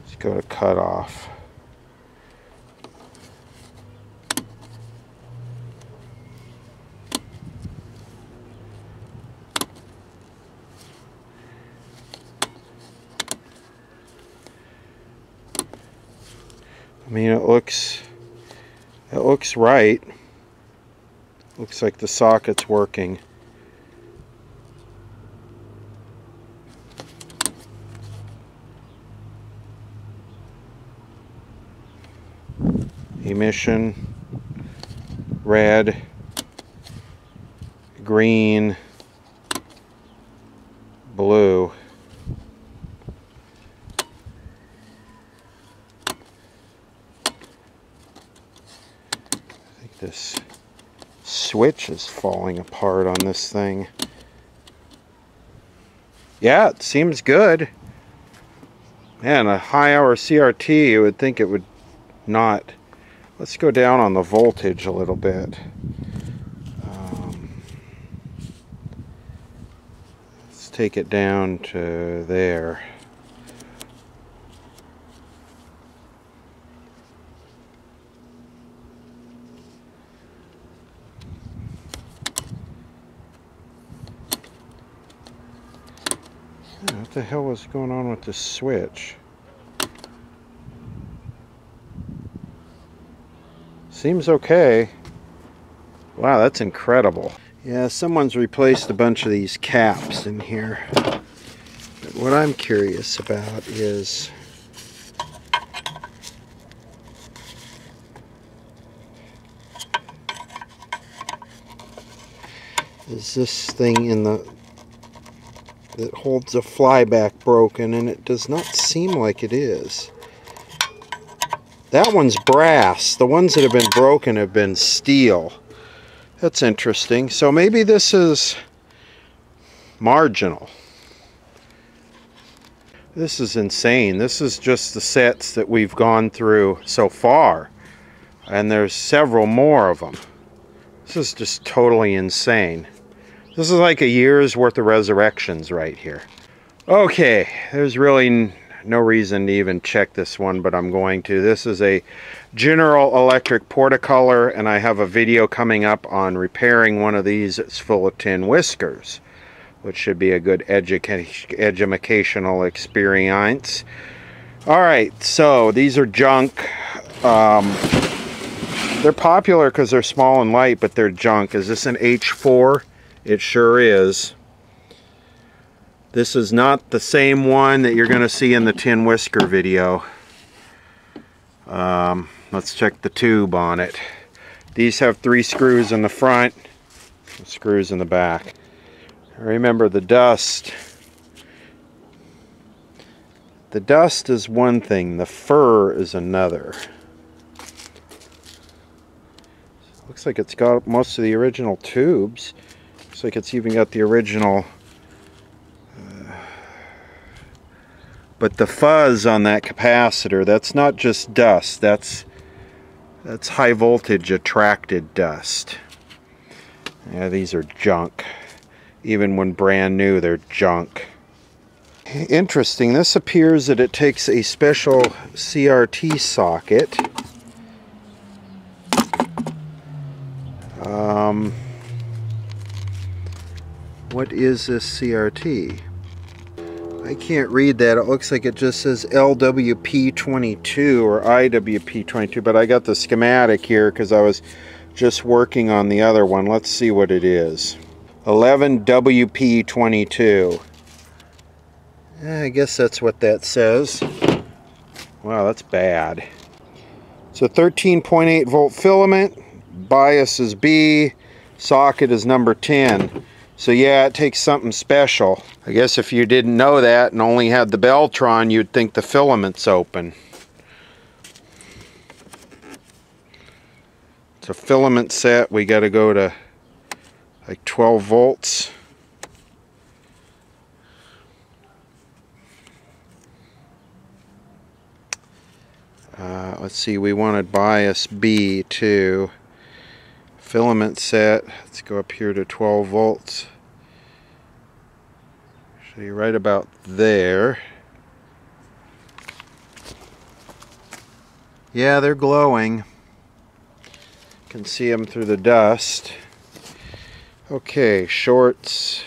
Let's go to cut off. I mean, it looks it looks right. Looks like the socket's working. Emission, red, green, blue. I think this switch is falling apart on this thing. Yeah, it seems good. Man, a high hour CRT, you would think it would not. Let's go down on the voltage a little bit. Um, let's take it down to there. What the hell was going on with this switch? Seems okay. Wow, that's incredible. Yeah, someone's replaced a bunch of these caps in here. But what I'm curious about is is this thing in the that holds a flyback broken and it does not seem like it is. That one's brass. The ones that have been broken have been steel. That's interesting. So maybe this is marginal. This is insane. This is just the sets that we've gone through so far. And there's several more of them. This is just totally insane. This is like a year's worth of resurrections right here. Okay, there's really no reason to even check this one, but I'm going to. This is a General Electric Portacolor, and I have a video coming up on repairing one of these It's full of tin whiskers, which should be a good educa educational experience. All right, so these are junk. Um, they're popular because they're small and light, but they're junk. Is this an H4? It sure is. This is not the same one that you're going to see in the Tin Whisker video. Um, let's check the tube on it. These have three screws in the front, screws in the back. Remember the dust. The dust is one thing, the fur is another. Looks like it's got most of the original tubes. Looks like it's even got the original uh, but the fuzz on that capacitor that's not just dust that's that's high voltage attracted dust. Yeah these are junk. Even when brand new they're junk. Interesting this appears that it takes a special CRT socket. Um, what is this CRT? I can't read that. It looks like it just says LWP22 or IWP22, but I got the schematic here because I was just working on the other one. Let's see what it is. 11WP22. Eh, I guess that's what that says. Wow, that's bad. So 13.8 volt filament, bias is B, socket is number 10. So yeah, it takes something special. I guess if you didn't know that and only had the Beltron, you'd think the filament's open. It's a filament set. We got to go to like 12 volts. Uh, let's see, we wanted bias B too filament set. Let's go up here to 12 volts. You right about there. Yeah, they're glowing. Can see them through the dust. Okay, shorts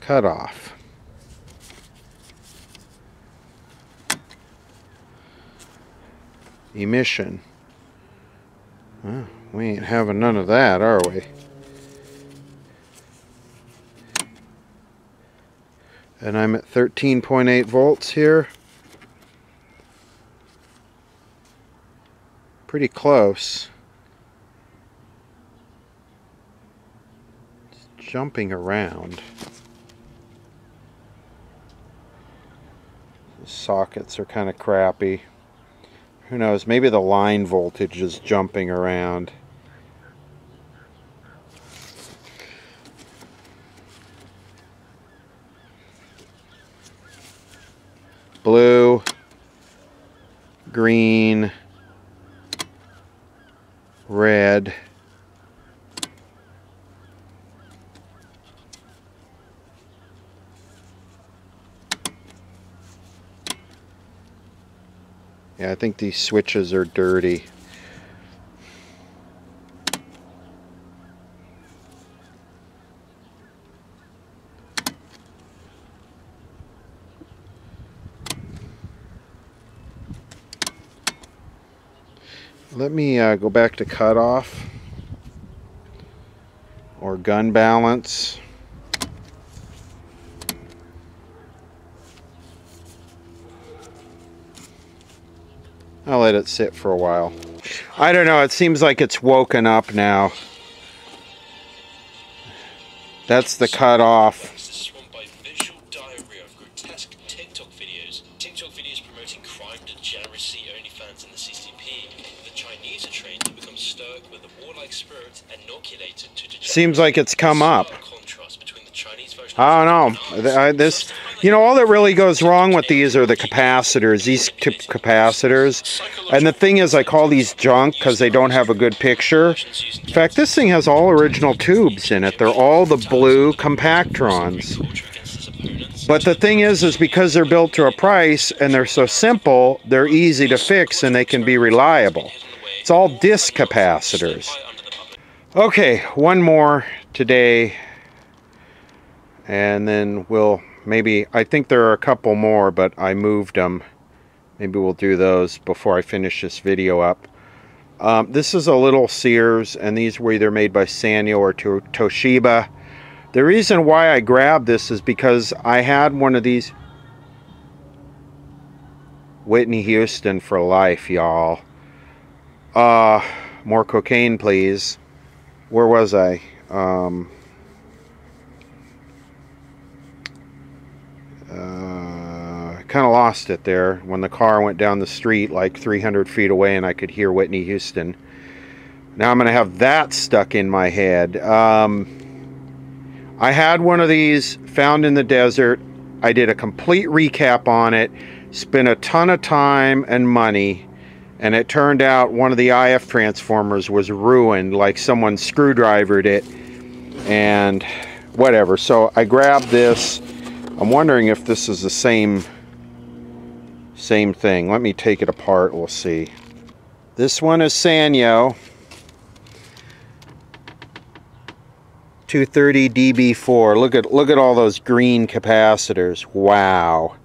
cut off. Emission. Oh. We ain't having none of that, are we? And I'm at 13.8 volts here. Pretty close. It's jumping around. The sockets are kind of crappy. Who knows, maybe the line voltage is jumping around. Blue, green, red, Yeah, I think these switches are dirty. Let me uh, go back to cutoff or gun balance. I'll let it sit for a while. I don't know, it seems like it's woken up now. That's the cutoff. Seems like it's come up. Stark contrast between the Chinese version I don't know. Vietnam Th- I- This, you know, all that really goes wrong with these are the capacitors. These capacitors, and the thing is, I call these junk because they don't have a good picture. In fact, this thing has all original tubes in it. They're all the blue compactrons. But the thing is, is because they're built to a price and they're so simple, they're easy to fix and they can be reliable. It's all disc capacitors. Okay, one more today, and then we'll maybe. I think there are a couple more, but I moved them. Maybe we'll do those before I finish this video up. Um, this is a little Sears, and these were either made by Sanyo or to- Toshiba. The reason why I grabbed this is because I had one of these. Whitney Houston for life, y'all. Uh, more cocaine, please. Where was I? Um, uh, kind of lost it there when the car went down the street like 300 feet away and I could hear Whitney Houston. Now I'm going to have that stuck in my head. Um, I had one of these found in the desert. I did a complete recap on it, spent a ton of time and money, and it turned out one of the IF transformers was ruined, like someone screwdrivered it, and whatever. So I grabbed this. I'm wondering if this is the same same thing. Let me take it apart. We'll see. This one is Sanyo. 230 DB4. Look at look at all those green capacitors. Wow.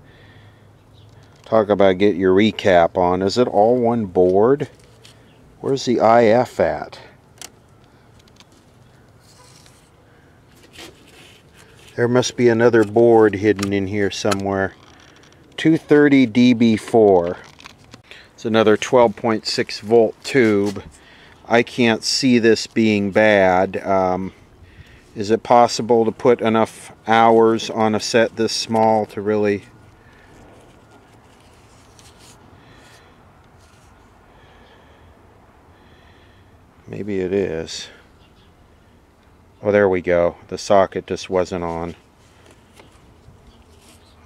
Talk about get your recap on. Is it all one board? Where's the IF at? There must be another board hidden in here somewhere. 230 DB4. It's another 12.6 volt tube. I can't see this being bad. Um, is it possible to put enough hours on a set this small to really Maybe it is. Oh, there we go. The socket just wasn't on.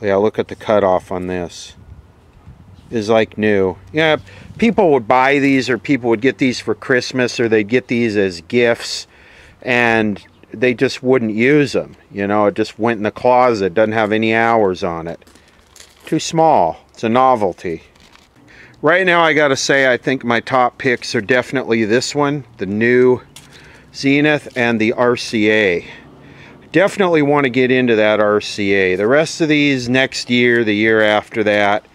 Yeah, look at the cutoff on this. Is like new. Yeah, people would buy these or people would get these for Christmas or they'd get these as gifts and they just wouldn't use them. You know, it just went in the closet, doesn't have any hours on it. Too small. It's a novelty. Right now, I gotta say, I think my top picks are definitely this one, the new Zenith, and the RCA. Definitely want to get into that RCA. The rest of these next year, the year after that,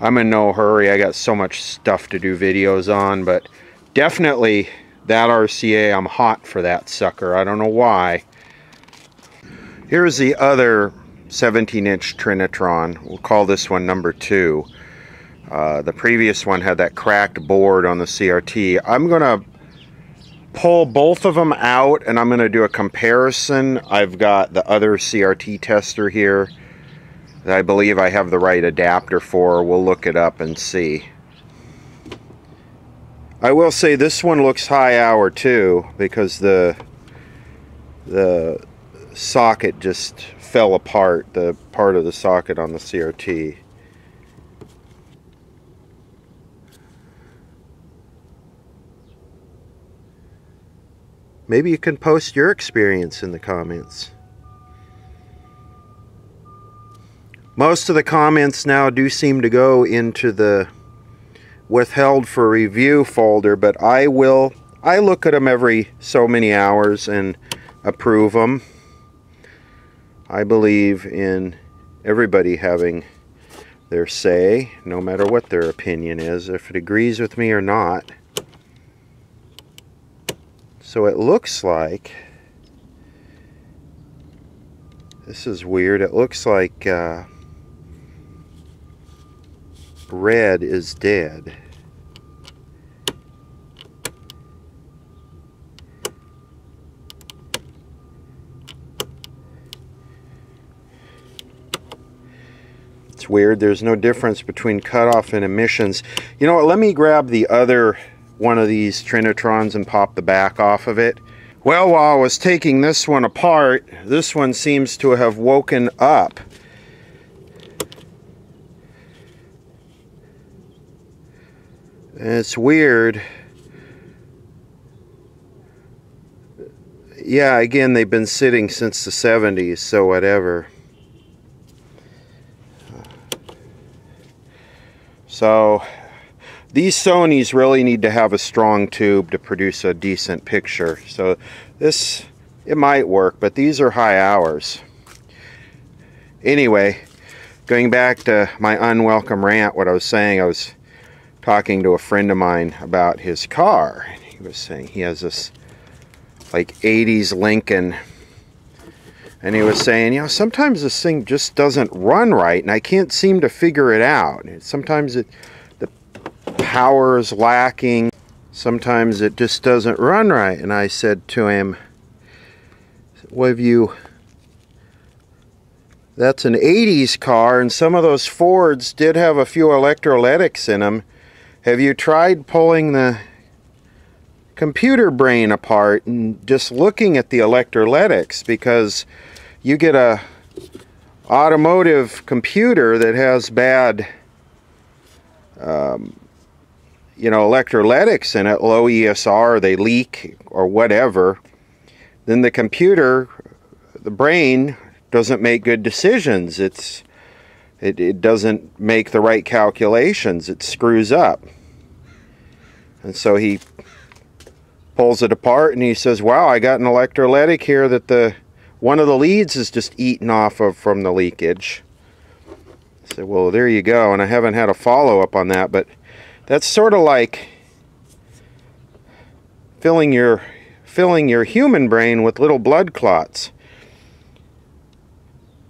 I'm in no hurry. I got so much stuff to do videos on, but definitely that RCA, I'm hot for that sucker. I don't know why. Here's the other 17 inch Trinitron. We'll call this one number two. Uh, the previous one had that cracked board on the CRT. I'm going to pull both of them out and I'm going to do a comparison. I've got the other CRT tester here that I believe I have the right adapter for. We'll look it up and see. I will say this one looks high hour too because the the socket just fell apart, the part of the socket on the CRT. Maybe you can post your experience in the comments. Most of the comments now do seem to go into the withheld for review folder, but I will, I look at them every so many hours and approve them. I believe in everybody having their say, no matter what their opinion is, if it agrees with me or not. So it looks like this is weird. It looks like uh, red is dead. It's weird. There's no difference between cutoff and emissions. You know what? Let me grab the other one of these Trinitrons and pop the back off of it. Well, while I was taking this one apart, this one seems to have woken up. It's weird. Yeah, again, they've been sitting since the 70s, so whatever. So these Sonys really need to have a strong tube to produce a decent picture. So this, it might work, but these are high hours. Anyway, going back to my unwelcome rant, what I was saying, I was talking to a friend of mine about his car. He was saying he has this like 80s Lincoln and he was saying, you know, sometimes this thing just doesn't run right, and I can't seem to figure it out. Sometimes it, power is lacking. Sometimes it just doesn't run right. And I said to him, "What have you?" That's an 80s car, and some of those Fords did have a few electrolytics in them. Have you tried pulling the computer brain apart and just looking at the electrolytics because you get a automotive computer that has bad um, you know electrolytics in it low ESR they leak or whatever then the computer the brain doesn't make good decisions it's it, it doesn't make the right calculations it screws up and so he pulls it apart and he says, wow, I got an electrolytic here that the one of the leads is just eaten off of from the leakage. I said, well, there you go. And I haven't had a follow-up on that, but that's sort of like filling your filling your human brain with little blood clots.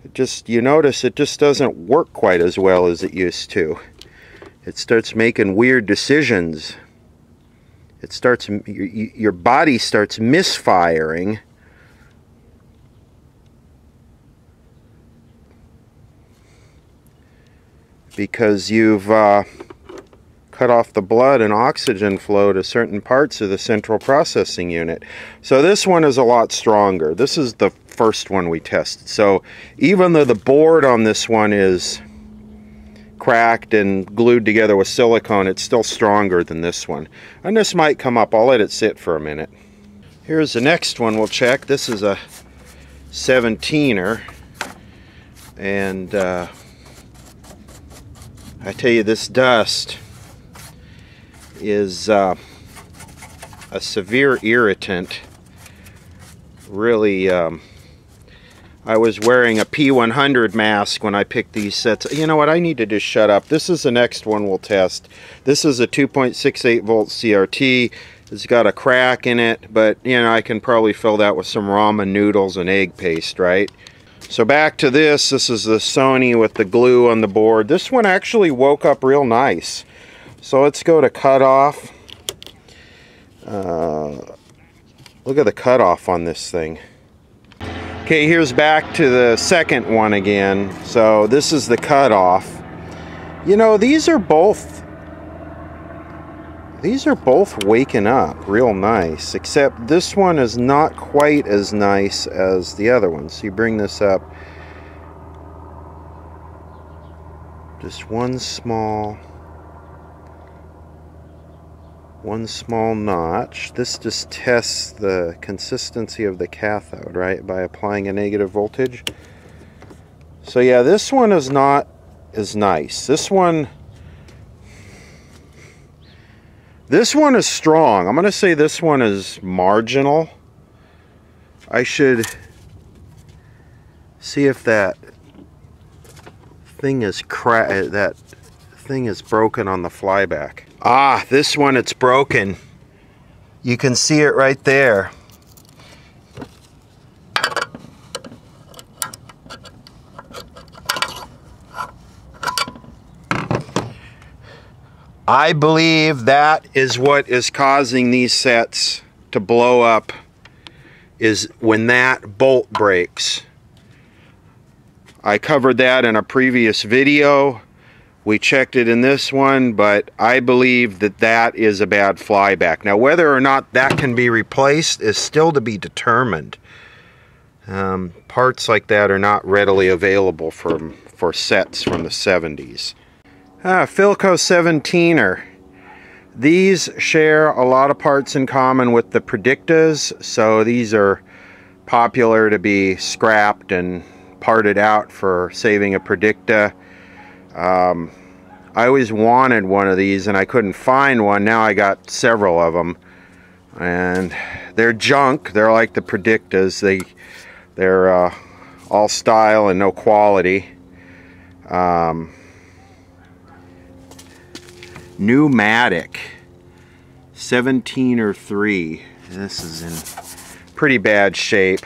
It just you notice it just doesn't work quite as well as it used to. It starts making weird decisions it starts your, body starts misfiring because you've uh, cut off the blood and oxygen flow to certain parts of the central processing unit. So this one is a lot stronger. This is the first one we tested. So even though the board on this one is cracked and glued together with silicone, it's still stronger than this one. And this might come up. I'll let it sit for a minute. Here's the next one we'll check. This is a 17er. And uh, I tell you, this dust is uh, a severe irritant. Really um, I was wearing a P100 mask when I picked these sets. You know what? I need to just shut up. This is the next one we'll test. This is a 2.68 volt CRT. It's got a crack in it, but you know, I can probably fill that with some ramen noodles and egg paste, right? So back to this. This is the Sony with the glue on the board. This one actually woke up real nice. So let's go to cutoff. Uh, look at the cutoff on this thing. Okay, here's back to the second one again. So this is the cutoff. You know, these are both these are both waking up real nice, except this one is not quite as nice as the other one. So you bring this up just one small one small notch. This just tests the consistency of the cathode, right, by applying a negative voltage. So yeah, this one is not as nice. This one, this one is strong. I'm going to say this one is marginal. I should see if that thing is cra that thing is broken on the flyback. Ah, this one it's broken. You can see it right there. I believe that is what is causing these sets to blow up is when that bolt breaks. I covered that in a previous video. We checked it in this one, but I believe that that is a bad flyback. Now, whether or not that can be replaced is still to be determined. Um, parts like that are not readily available for, for sets from the 70s. Ah, Philco 17er. These share a lot of parts in common with the Predictas, so these are popular to be scrapped and parted out for saving a Predicta. Um, I always wanted one of these and I couldn't find one. Now I got several of them. And they're junk. They're like the Predictas. They, they're uh, all style and no quality. Um, Pneumatic 17 or 3. This is in pretty bad shape.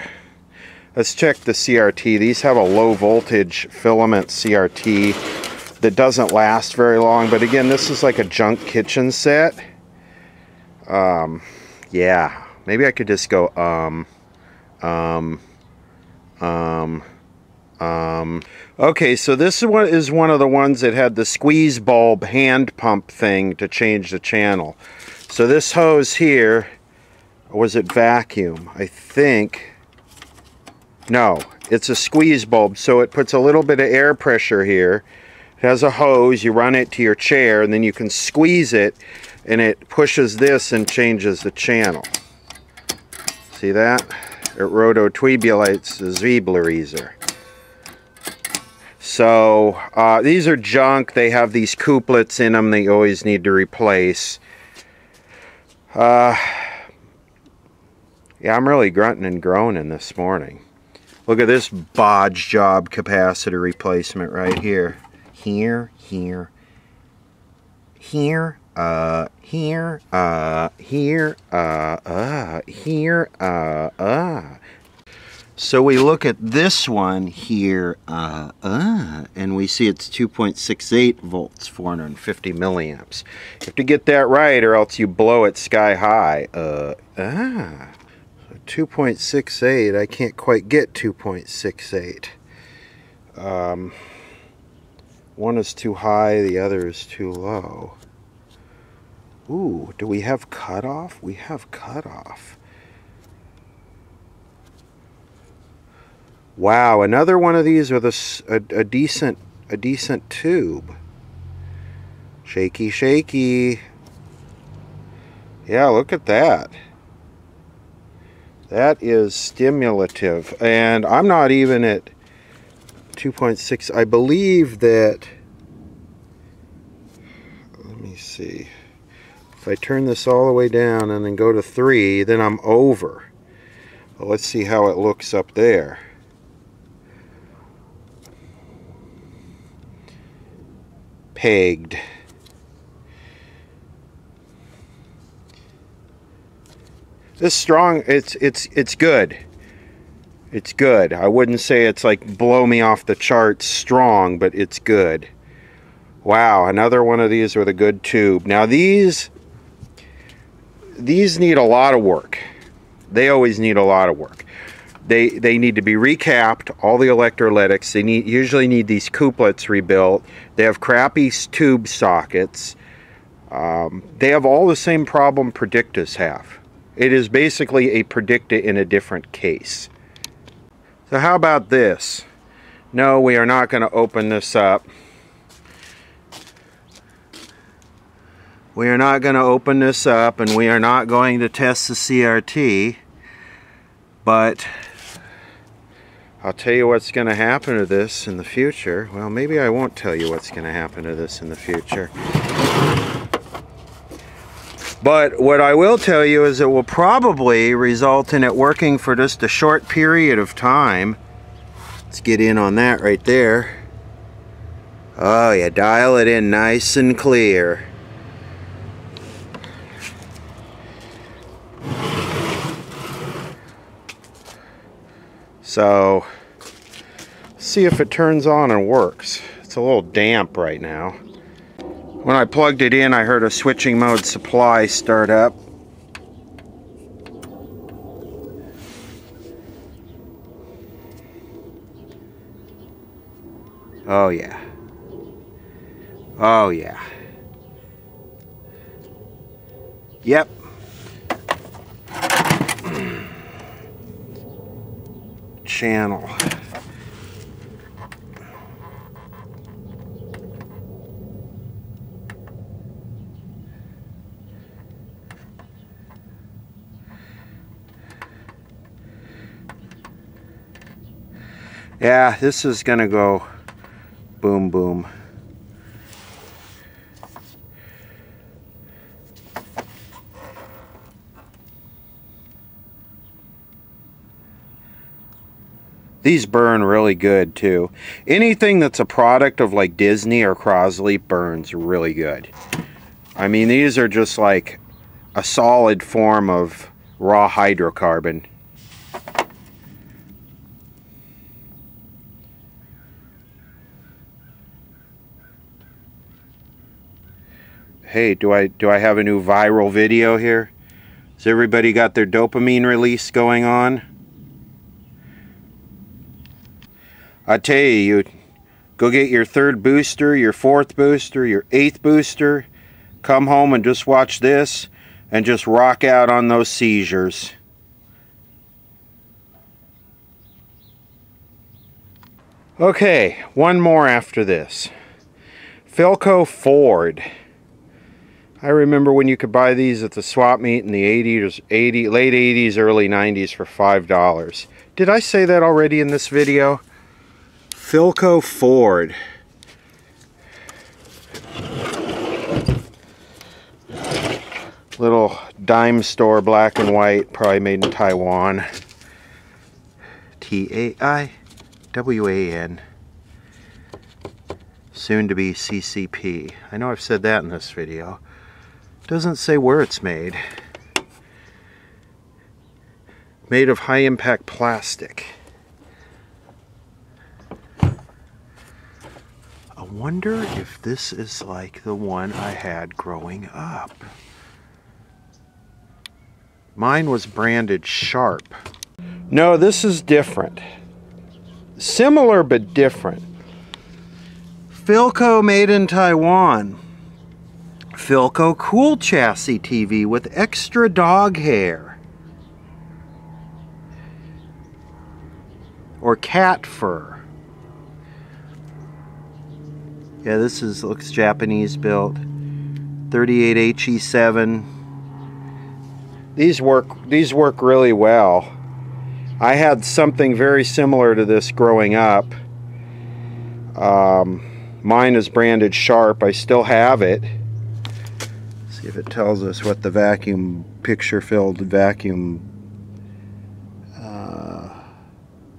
Let's check the CRT. These have a low voltage filament CRT that doesn't last very long. But again, this is like a junk kitchen set. Um, yeah, maybe I could just go um, um, um, um, okay, so this one is one of the ones that had the squeeze bulb hand pump thing to change the channel. So this hose here, was it vacuum? I think. No, it's a squeeze bulb, so it puts a little bit of air pressure here. It has a hose, you run it to your chair, and then you can squeeze it, and it pushes this and changes the channel. See that? It rototubulates the Zwieblerizer. So uh, these are junk. They have these couplates in them that you always need to replace. Uh, yeah, I'm really grunting and groaning this morning. Look at this bodge job capacitor replacement right here. Here, here, here, uh, here, uh, here, uh, uh, here, uh, uh. So we look at this one here, uh, uh, and we see it's 2.68 volts, 450 milliamps. You have to get that right or else you blow it sky high. Uh, ah, 2.68, I can't quite get 2.68. Um, one is too high, the other is too low. Ooh, do we have cutoff? We have cutoff. Wow, another one of these with a, a, a decent a decent tube. Shaky, shaky. Yeah, look at that. That is stimulative. And I'm not even at 2.6. I believe that, let me see. If I turn this all the way down and then go to 3, then I'm over. Let's see how it looks up there. pegged. This strong, it's it's it's good. It's good. I wouldn't say it's like blow me off the charts strong, but it's good. Wow, another one of these with a good tube. Now these these need a lot of work. They always need a lot of work they they need to be recapped all the electrolytics they need usually need these couplates rebuilt they have crappy tube sockets um, they have all the same problem predictas have it is basically a predicta in a different case so how about this no we are not going to open this up we are not going to open this up and we are not going to test the CRT but I'll tell you what's going to happen to this in the future. Well, maybe I won't tell you what's going to happen to this in the future. But what I will tell you is it will probably result in it working for just a short period of time. Let's get in on that right there. Oh yeah, dial it in nice and clear. So, see if it turns on and works. It's a little damp right now. When I plugged it in, I heard a switching mode supply start up. Oh yeah. Oh yeah. Yep. Channel. Yeah, this is gonna go boom boom. These burn really good too. Anything that's a product of like Disney or Crosley burns really good. I mean, these are just like a solid form of raw hydrocarbon. Hey, do I do I have a new viral video here? Has everybody got their dopamine release going on? I tell you, you go get your third booster, your fourth booster, your eighth booster, come home and just watch this and just rock out on those seizures. Okay, one more after this. Philco Ford. I remember when you could buy these at the swap meet in the 80s, 80, late 80s, early 90s for $5. Did I say that already in this video? Philco Ford. Little dime store, black and white, probably made in Taiwan. T-A-I-W-A-N. Soon to be CCP. I know I've said that in this video. Doesn't say where it's made. Made of high impact plastic. I wonder if this is like the one I had growing up. Mine was branded Sharp. No, this is different. Similar but different. Philco made in Taiwan. Philco Cool Chassis TV with extra dog hair. Or cat fur. Yeah, this is looks Japanese built. 38 HE7. These work these work really well. I had something very similar to this growing up. Um, mine is branded Sharp. I still have it. See if it tells us what the vacuum picture filled vacuum uh,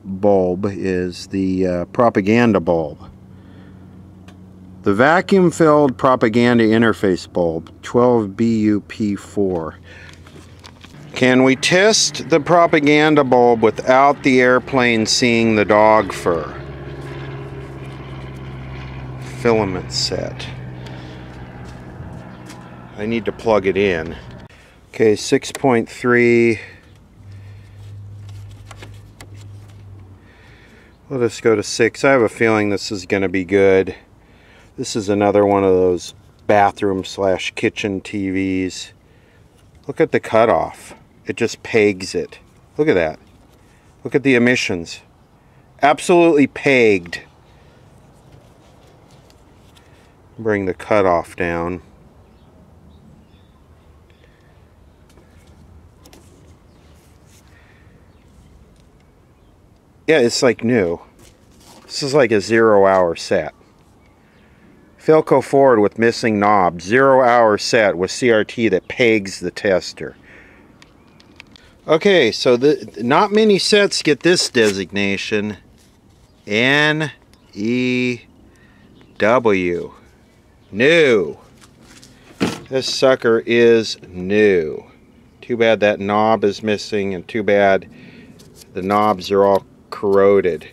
bulb is the uh, propaganda bulb. The vacuum filled propaganda interface bulb 12BUP4. Can we test the propaganda bulb without the airplane seeing the dog fur? Filament set. I need to plug it in. Okay, 6.3. Let us go to 6. I have a feeling this is going to be good. This is another one of those bathroom slash kitchen TVs. Look at the cutoff. It just pegs it. Look at that. Look at the emissions. Absolutely pegged. Bring the cutoff down. Yeah, it's like new. This is like a zero hour set. Philco Ford with missing knob. Zero hour set with CRT that pegs the tester. Okay, so the, not many sets get this designation. N E W. New. This sucker is new. Too bad that knob is missing and too bad the knobs are all corroded.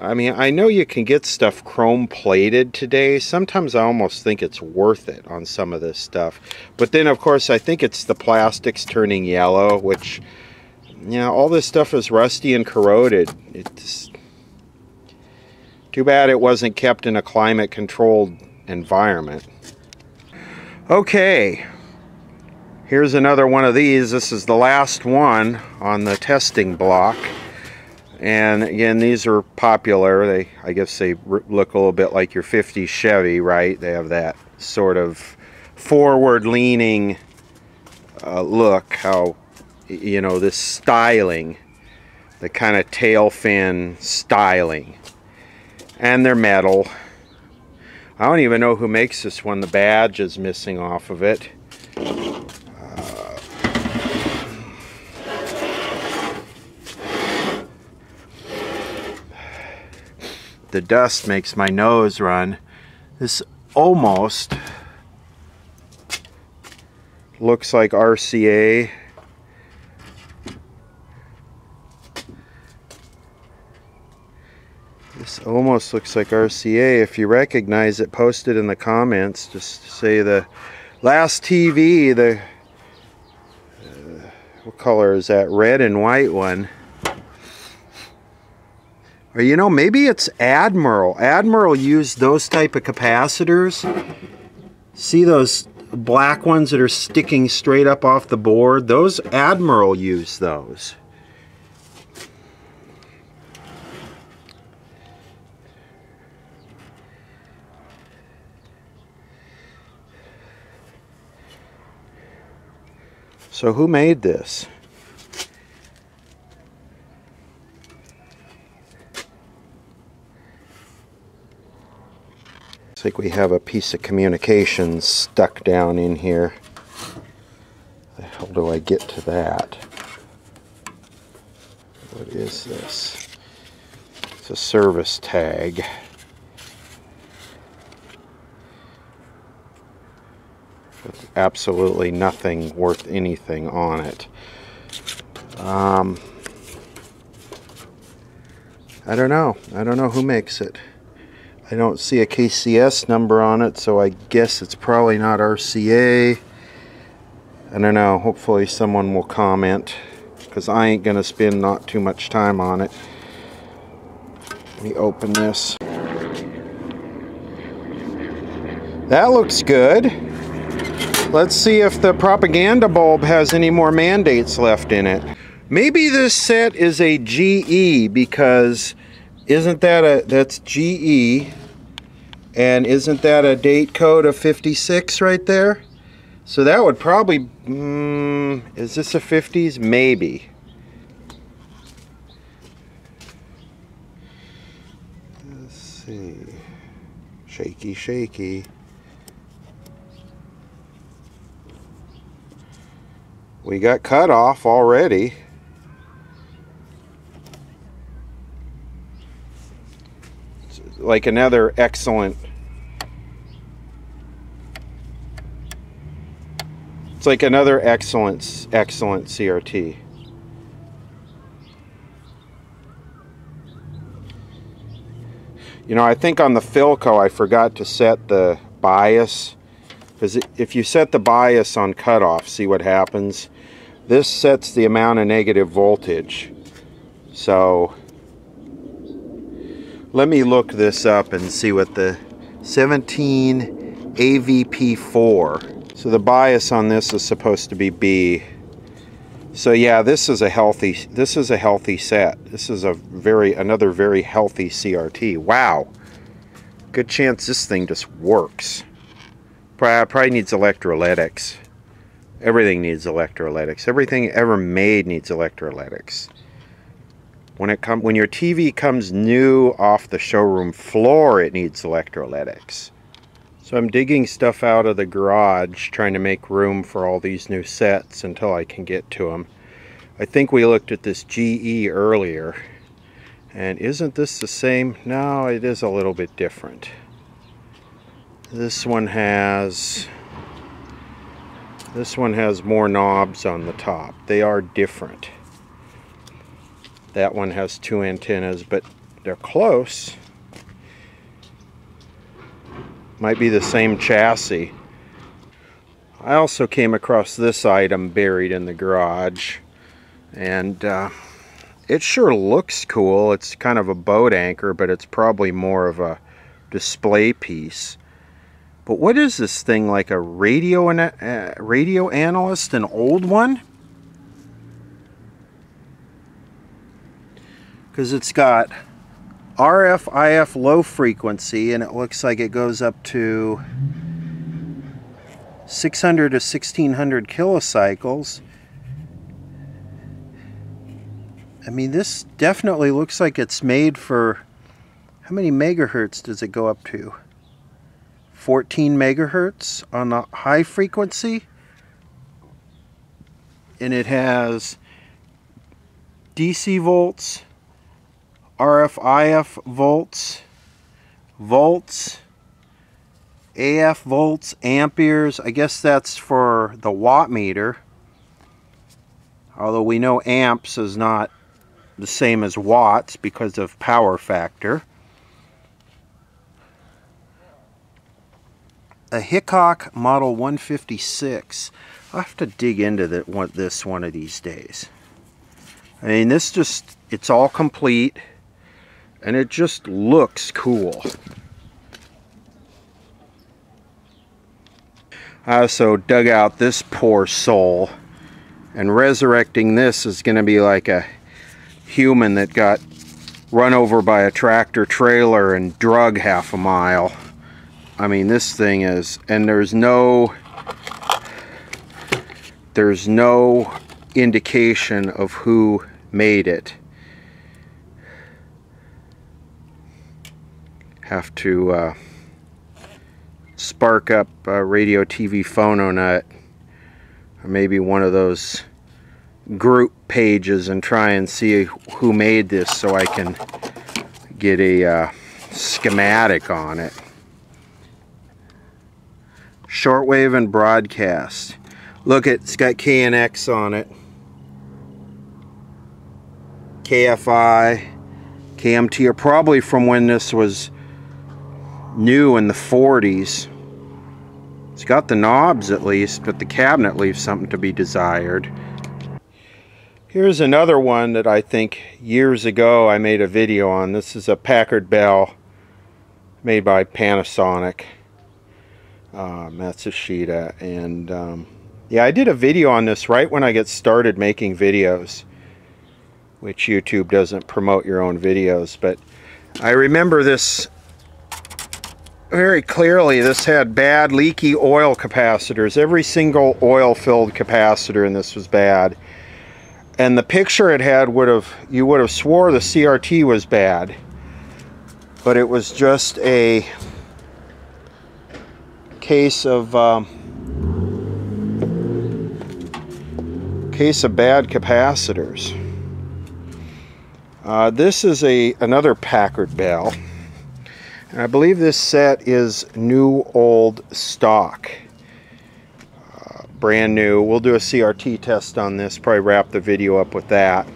I mean, I know you can get stuff chrome plated today. Sometimes I almost think it's worth it on some of this stuff. But then, of course, I think it's the plastics turning yellow, which, you know, all this stuff is rusty and corroded. It's too bad it wasn't kept in a climate controlled environment. Okay, here's another one of these. This is the last one on the testing block. And again, these are popular. They, I guess they look a little bit like your 50 Chevy, right? They have that sort of forward-leaning uh, look, how, you know, this styling, the kind of tail fin styling. And they're metal. I don't even know who makes this one. The badge is missing off of it. The dust makes my nose run. This almost looks like RCA. This almost looks like RCA. If you recognize it, post it in the comments. Just say the last TV, the, uh, what color is that? Red and white one. Or you know, maybe it's Admiral. Admiral used those type of capacitors. See those black ones that are sticking straight up off the board? Those Admiral used those. So who made this? Like we have a piece of communication stuck down in here. The hell do I get to that? What is this? It's a service tag. With absolutely nothing worth anything on it. Um, I don't know. I don't know who makes it. I don't see a KCS number on it, so I guess it's probably not RCA. I don't know. Hopefully someone will comment because I ain't going to spend not too much time on it. Let me open this. That looks good. Let's see if the propaganda bulb has any more mandates left in it. Maybe this set is a GE because isn't that a, that's GE, and isn't that a date code of 56 right there? So that would probably, mm, is this a 50s? Maybe. Let's see. Shaky, shaky. We got cut off already. Like another excellent it's like another excellent excellent CRT you know I think on the Philco I forgot to set the bias because if you set the bias on cutoff see what happens? This sets the amount of negative voltage. So let me look this up and see what the 17 AVP4. So the bias on this is supposed to be B. So yeah, this is a healthy this is a healthy set. This is a very another very healthy CRT. Wow. Good chance this thing just works. Probably, needs electrolytics. Everything needs electrolytics. Everything ever made needs electrolytics when it come when your TV comes new off the showroom floor, it needs electrolytics. So I'm digging stuff out of the garage, trying to make room for all these new sets until I can get to them. I think we looked at this GE earlier. And isn't this the same? No, it is a little bit different. This one has this one has more knobs on the top. They are different. That one has two antennas, but they're close. Might be the same chassis. I also came across this item buried in the garage. And uh, it sure looks cool. It's kind of a boat anchor, but it's probably more of a display piece. But what is this thing? Like a radio, uh, radio analyst? An old one? Because it's got RF, IF low frequency, and it looks like it goes up to 600 to 1600 kilocycles. I mean, this definitely looks like it's made for, how many megahertz does it go up to? 14 megahertz on the high frequency. And it has DC volts, RFIF volts, volts, AF volts, amperes. I guess that's for the watt meter. Although we know amps is not the same as watts because of power factor. A Hickok Model 156. I'll have to dig into the, this one of these days. I mean, this just, it's all complete and it just looks cool. I also dug out this poor soul and resurrecting this is going to be like a human that got run over by a tractor trailer and drug half a mile. I mean this thing is and there's no there's no indication of who made it. Have to uh, spark up a radio TV Phononut or maybe one of those group pages and try and see who made this so I can get a uh, schematic on it. Shortwave and broadcast. Look, it's got KNX on it. KFI, KMT are probably from when this was new in the 40s. It's got the knobs at least, but the cabinet leaves something to be desired. Here's another one that I think years ago I made a video on. This is a Packard Bell made by Panasonic, Matsushita. And um, yeah, I did a video on this right when I get started making videos, which YouTube doesn't promote your own videos. But I remember this very clearly this had bad leaky oil capacitors. Every single oil filled capacitor in this was bad. And the picture it had would have, you would have swore the CRT was bad. But it was just a case of um, case of bad capacitors. Uh, this is a another Packard Bell. And I believe this set is new old stock. Uh, brand new. We'll do a CRT test on this. Probably wrap the video up with that.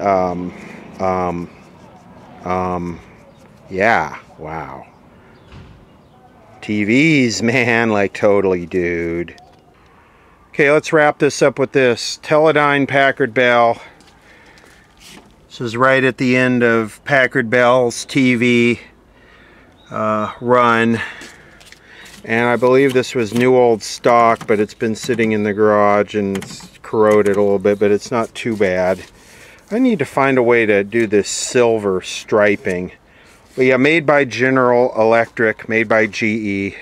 Um, um, um, yeah. Wow. TVs, man, like totally, dude. Okay, let's wrap this up with this. Teledyne Packard Bell this is right at the end of Packard Bell's TV uh, run. And I believe this was new old stock, but it's been sitting in the garage and it's corroded a little bit, but it's not too bad. I need to find a way to do this silver striping. But yeah, made by General Electric, made by GE.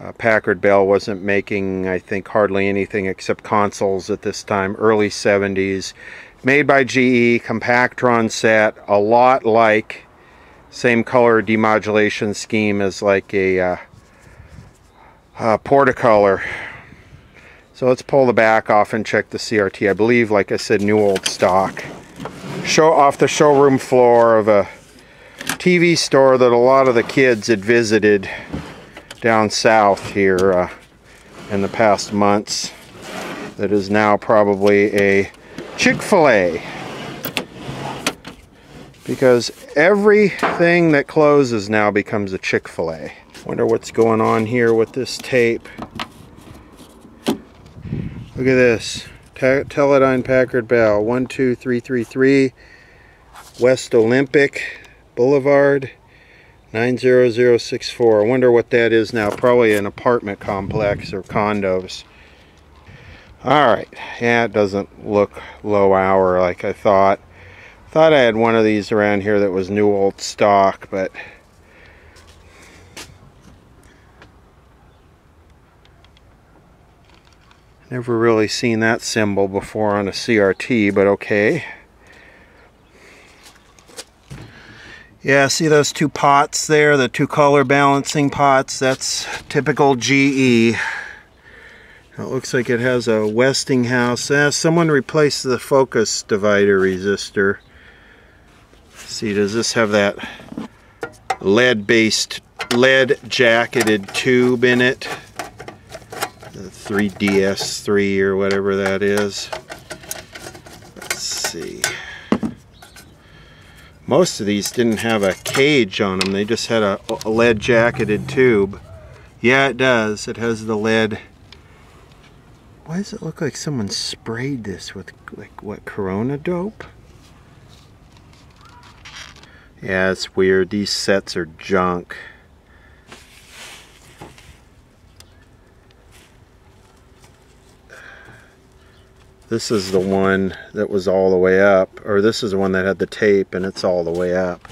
Uh, Packard Bell wasn't making, I think, hardly anything except consoles at this time, early 70s made by GE, Compactron set, a lot like, same color demodulation scheme as like a uh, uh, Portacolor. So let's pull the back off and check the CRT. I believe, like I said, new old stock. Show off the showroom floor of a TV store that a lot of the kids had visited down south here uh, in the past months. That is now probably a Chick-fil-A. Because everything that closes now becomes a Chick-fil-A. Wonder what's going on here with this tape. Look at this. Te- Teledyne Packard Bell 12333 West Olympic Boulevard 90064. I wonder what that is now. Probably an apartment complex or condos. Alright, yeah, it doesn't look low hour like I thought. Thought I had one of these around here that was new old stock, but never really seen that symbol before on a CRT, but okay. Yeah, see those two pots there, the two color balancing pots? That's typical GE. It looks like it has a Westinghouse. Eh, someone replaced the focus divider resistor. Let's see, does this have that lead-based, lead-jacketed tube in it? The 3DS3 or whatever that is. Let's see. Most of these didn't have a cage on them. They just had a, a lead-jacketed tube. Yeah, it does. It has the lead why does it look like someone sprayed this with, like, what, Corona dope? Yeah, it's weird. These sets are junk. This is the one that was all the way up, or this is the one that had the tape and it's all the way up.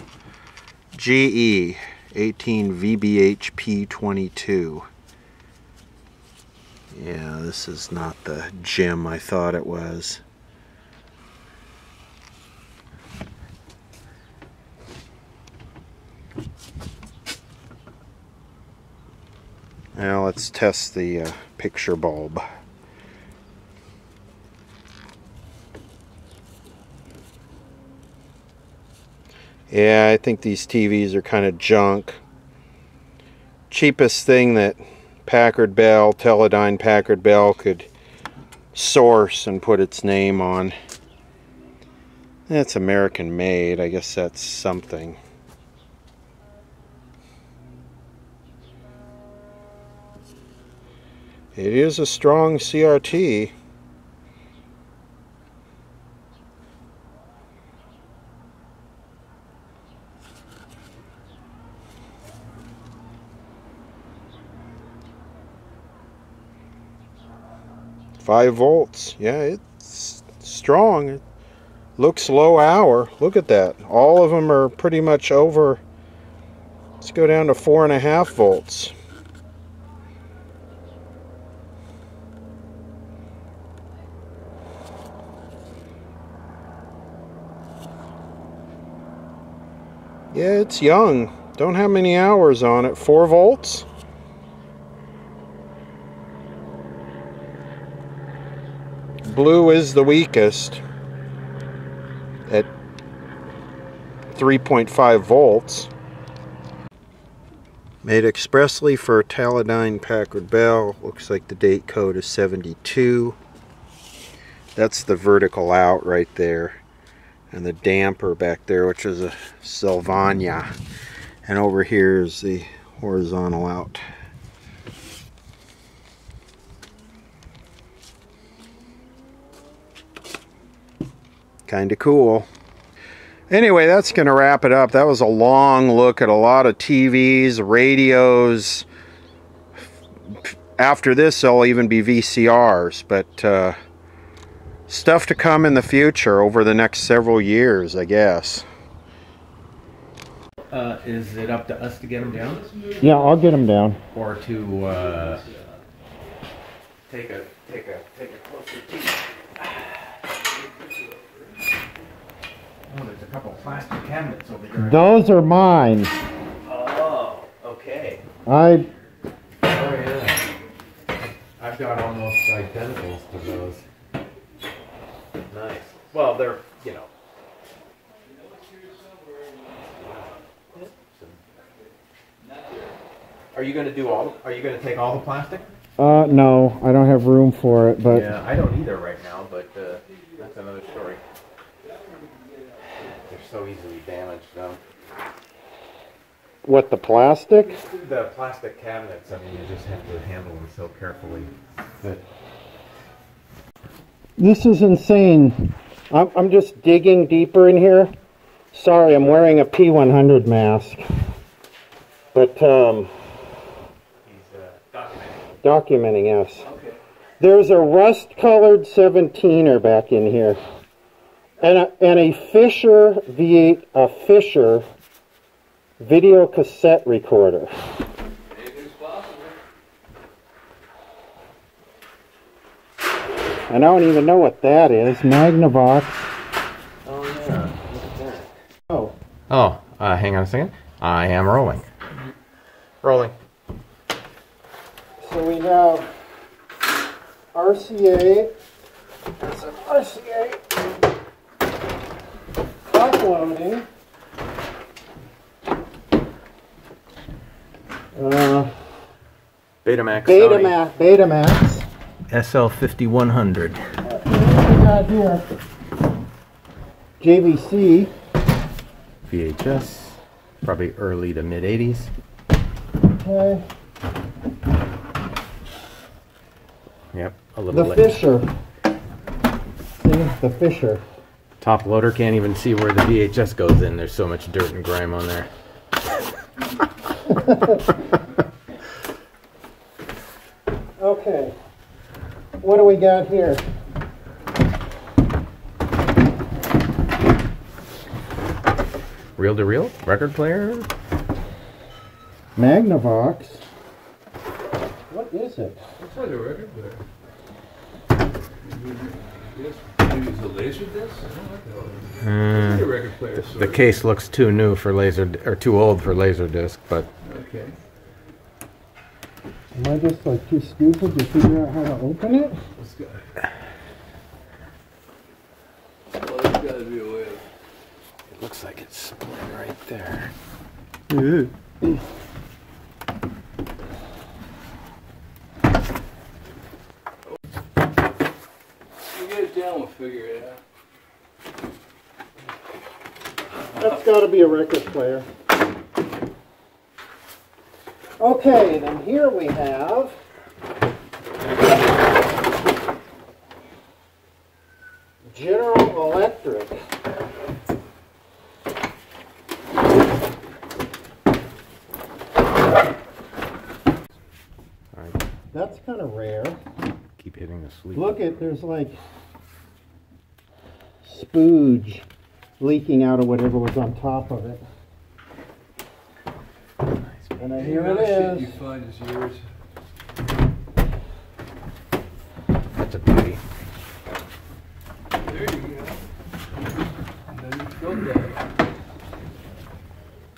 GE 18 VBH P22. Yeah, this is not the gem I thought it was. Now let's test the uh, picture bulb. Yeah, I think these TVs are kind of junk. Cheapest thing that Packard Bell, Teledyne Packard Bell could source and put its name on. That's American made. I guess that's something. It is a strong CRT. Five volts. Yeah, it's strong. It looks low hour. Look at that. All of them are pretty much over. Let's go down to four and a half volts. Yeah, it's young. Don't have many hours on it. Four volts. Blue is the weakest at 3.5 volts. Made expressly for Teledyne Packard Bell. Looks like the date code is 72. That's the vertical out right there. And the damper back there, which is a Sylvania. And over here is the horizontal out. Kind of cool. Anyway, that's going to wrap it up. That was a long look at a lot of TVs, radios. After this, there'll even be VCRs, but uh, stuff to come in the future over the next several years, I guess. Uh, is it up to us to get them down, Yeah, I'll get them down. or to uh, take a take a take a closer peek? Oh, there's a couple plastic cabinets over there. Those are mine. Oh, okay. I Oh yeah. I've got almost identicals to those. Nice. Well, they're you know. Are you going to do all? Are you going to take all the plastic? Uh, no, I don't have room for it, but Yeah, I don't either right now, but uh, that's another story. So easily damaged, though. what the plastic? The plastic cabinets, I mean, you just have to handle them so carefully. But This is insane. I'm, I'm just digging deeper in here. Sorry, I'm wearing a P100 mask. But, um, he's uh, documenting. documenting, yes. Okay. There's a rust colored 17er back in here. And a, and a Fisher V8, a Fisher video cassette recorder. Anything's possible. And I don't even know what that is. Magnavox. Oh, yeah. Look at that. Oh, Oh, uh, hang on a second. I am rolling. Rolling. so we have RCA. That's an RCA. Clock loading. Uh, Betamax. Sony. Betamax. Betamax. SL5100. What here? JVC. VHS. Probably early to mid 80s. Okay. Yep, a little bit. The late. Fisher. See, the Fisher. Top loader can't even see where the VHS goes in. There's so much dirt and grime on there. Okay. What do we got here? Reel to reel? Record player? Magnavox. What is it? Looks like a record player. Yes, maybe a laser disc? I don't like that. It's Uh, a record player, the case looks too new for laser, or too old for laser disc, but Okay. Am I just like too stupid to figure out how to open it? Let's go. Well, there's gotta be a way it looks like it's split right there. You get it down, we'll figure it out. That's got to be a record player. Okay, then here we have. General Electric. Alright, That's kind of rare. keep hitting the sleep. Look at there's like spooge leaking out of whatever was on top of it. And then here Any it shit You find is yours. That's a beauty. There you go. And then you fill that.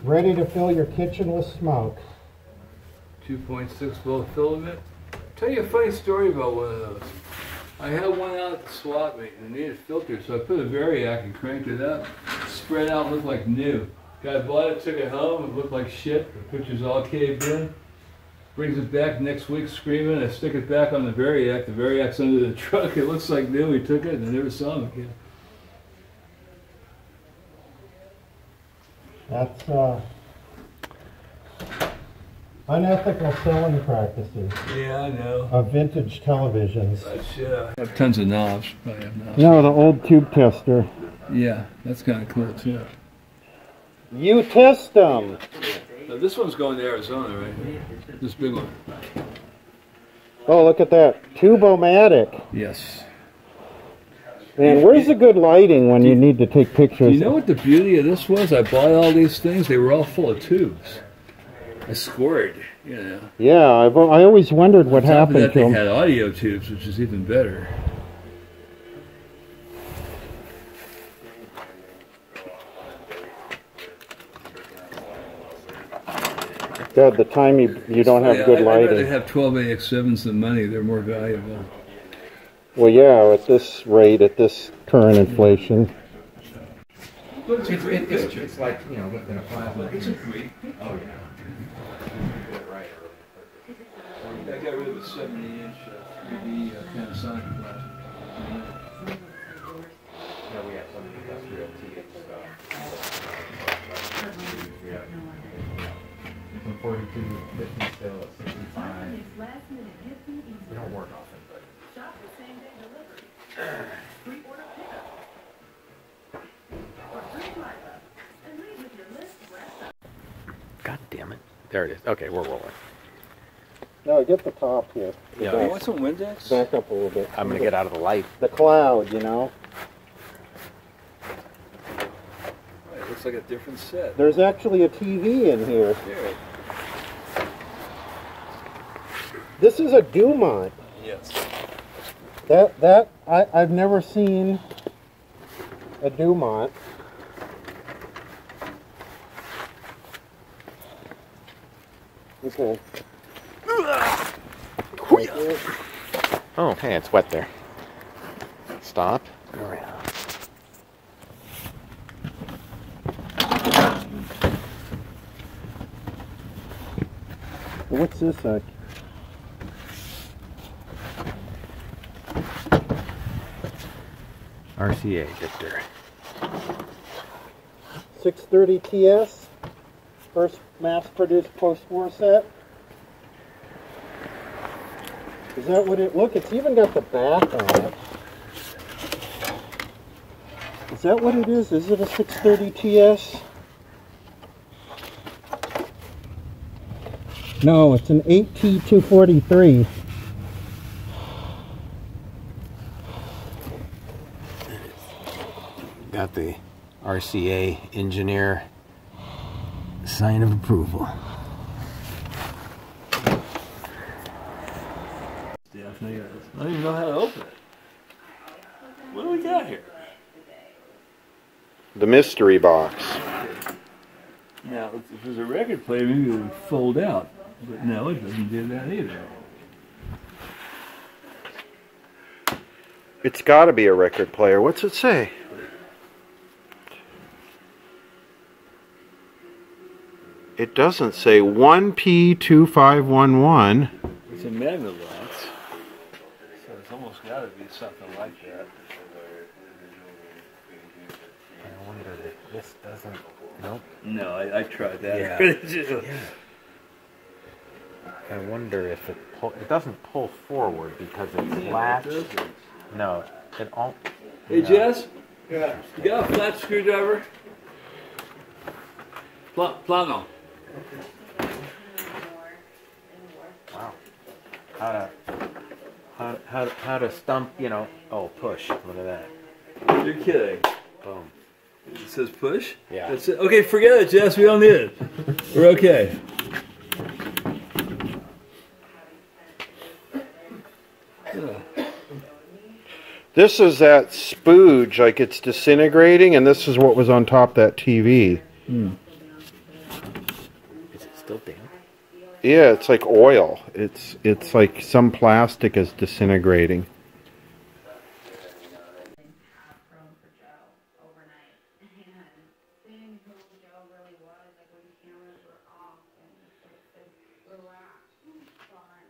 Ready to fill your kitchen with smoke. 2.6 volt filament. Tell you a funny story about one of those. I had one out at the swap meet and it needed a filter, so I put a variac and cranked it up. Spread out, looked like new. Guy bought it, took it home, it looked like shit. The pictures all caved in. Brings it back next week screaming. I stick it back on the variac. The variac's under the truck. It looks like new. He took it and I never saw him again. That's uh, unethical selling practices Yeah, I know. of vintage televisions. But shit, I have tons of knobs. I have knobs. No, the old tube tester. Yeah, that's kind of cool too. You test them. Now, this one's going to Arizona, right? This big one. Oh, look at that. Tubomatic. Yes. Man, where's the good lighting when you need to take Do pictures? you know what the beauty of this was? I bought all these things. They were all full of tubes. I scored, you know. Yeah, I've, I always wondered what On top of happened that, to they them. had audio tubes, which is even better. God, the time you, you don't have Yeah, good I- I'd rather have 12 AX7s than money. They're more valuable. Well, yeah, at this rate, at this current inflation. It's, It's, it's, it's like, you know, within a five It's a great. Oh, yeah. I got rid of a 70 inch uh, 3D uh, Panasonic glass. Yeah, we have some industrial TV stuff. Yeah. From forty-two, fifty still at sixty-five. We don't work often, but. God damn it. There it is. Okay, we're rolling. No, get the top here. Yeah. You want some Windex? Back up a little bit. I'm gonna get out of the light. the cloud, you know. It looks like a different set. There's actually a TV in here. Here. This is a Dumont. Yes. That that I I've never seen a Dumont. Okay. Oh, hey, it's wet there. Stop. Around. What's this? Uh, RCA, Victor. 630 TS. First mass-produced post-war set. Is that what it? Look, it's even got the back on it. Is that what it is? Is it a 630 TS? No, it's an 8T243. Got the RCA engineer sign of approval. Daphne, I don't even know how to open it. What do we got here? The mystery box. Now, if it was a record player, maybe it would fold out. But no, it doesn't do that either. It's got to be a record player. What's it say? It doesn't say 1P2511. It's a Magnavox. So it's almost got to be something like that. I wonder if this doesn't. Nope. No, I, I tried that. Yeah. I wonder if it pull, it doesn't pull forward because it's Yeah, latched. it. No, it all. Hey, Yeah. Jess? Yeah. You got a flat screwdriver? Pla- plano. Wow. How to how how how to stump? You know. Oh, push. Look at that. You're kidding. Boom. It says push? Yeah. That's it. Okay, forget it, Jess. We don't need it. We're okay. Yeah. This is that spooge, like it's disintegrating, and this is what was on top of that TV. Hmm. Is it still damp? Yeah, it's like oil. It's it's like some plastic is disintegrating. room for Joe overnight. And seeing who Joe really was, like when the cameras were off and just this relaxed, fun,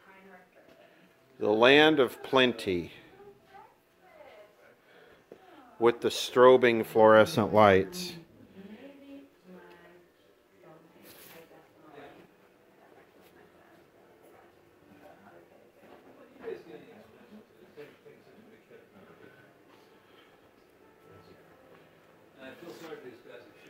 kind hearted. The land of plenty. With the strobing fluorescent lights.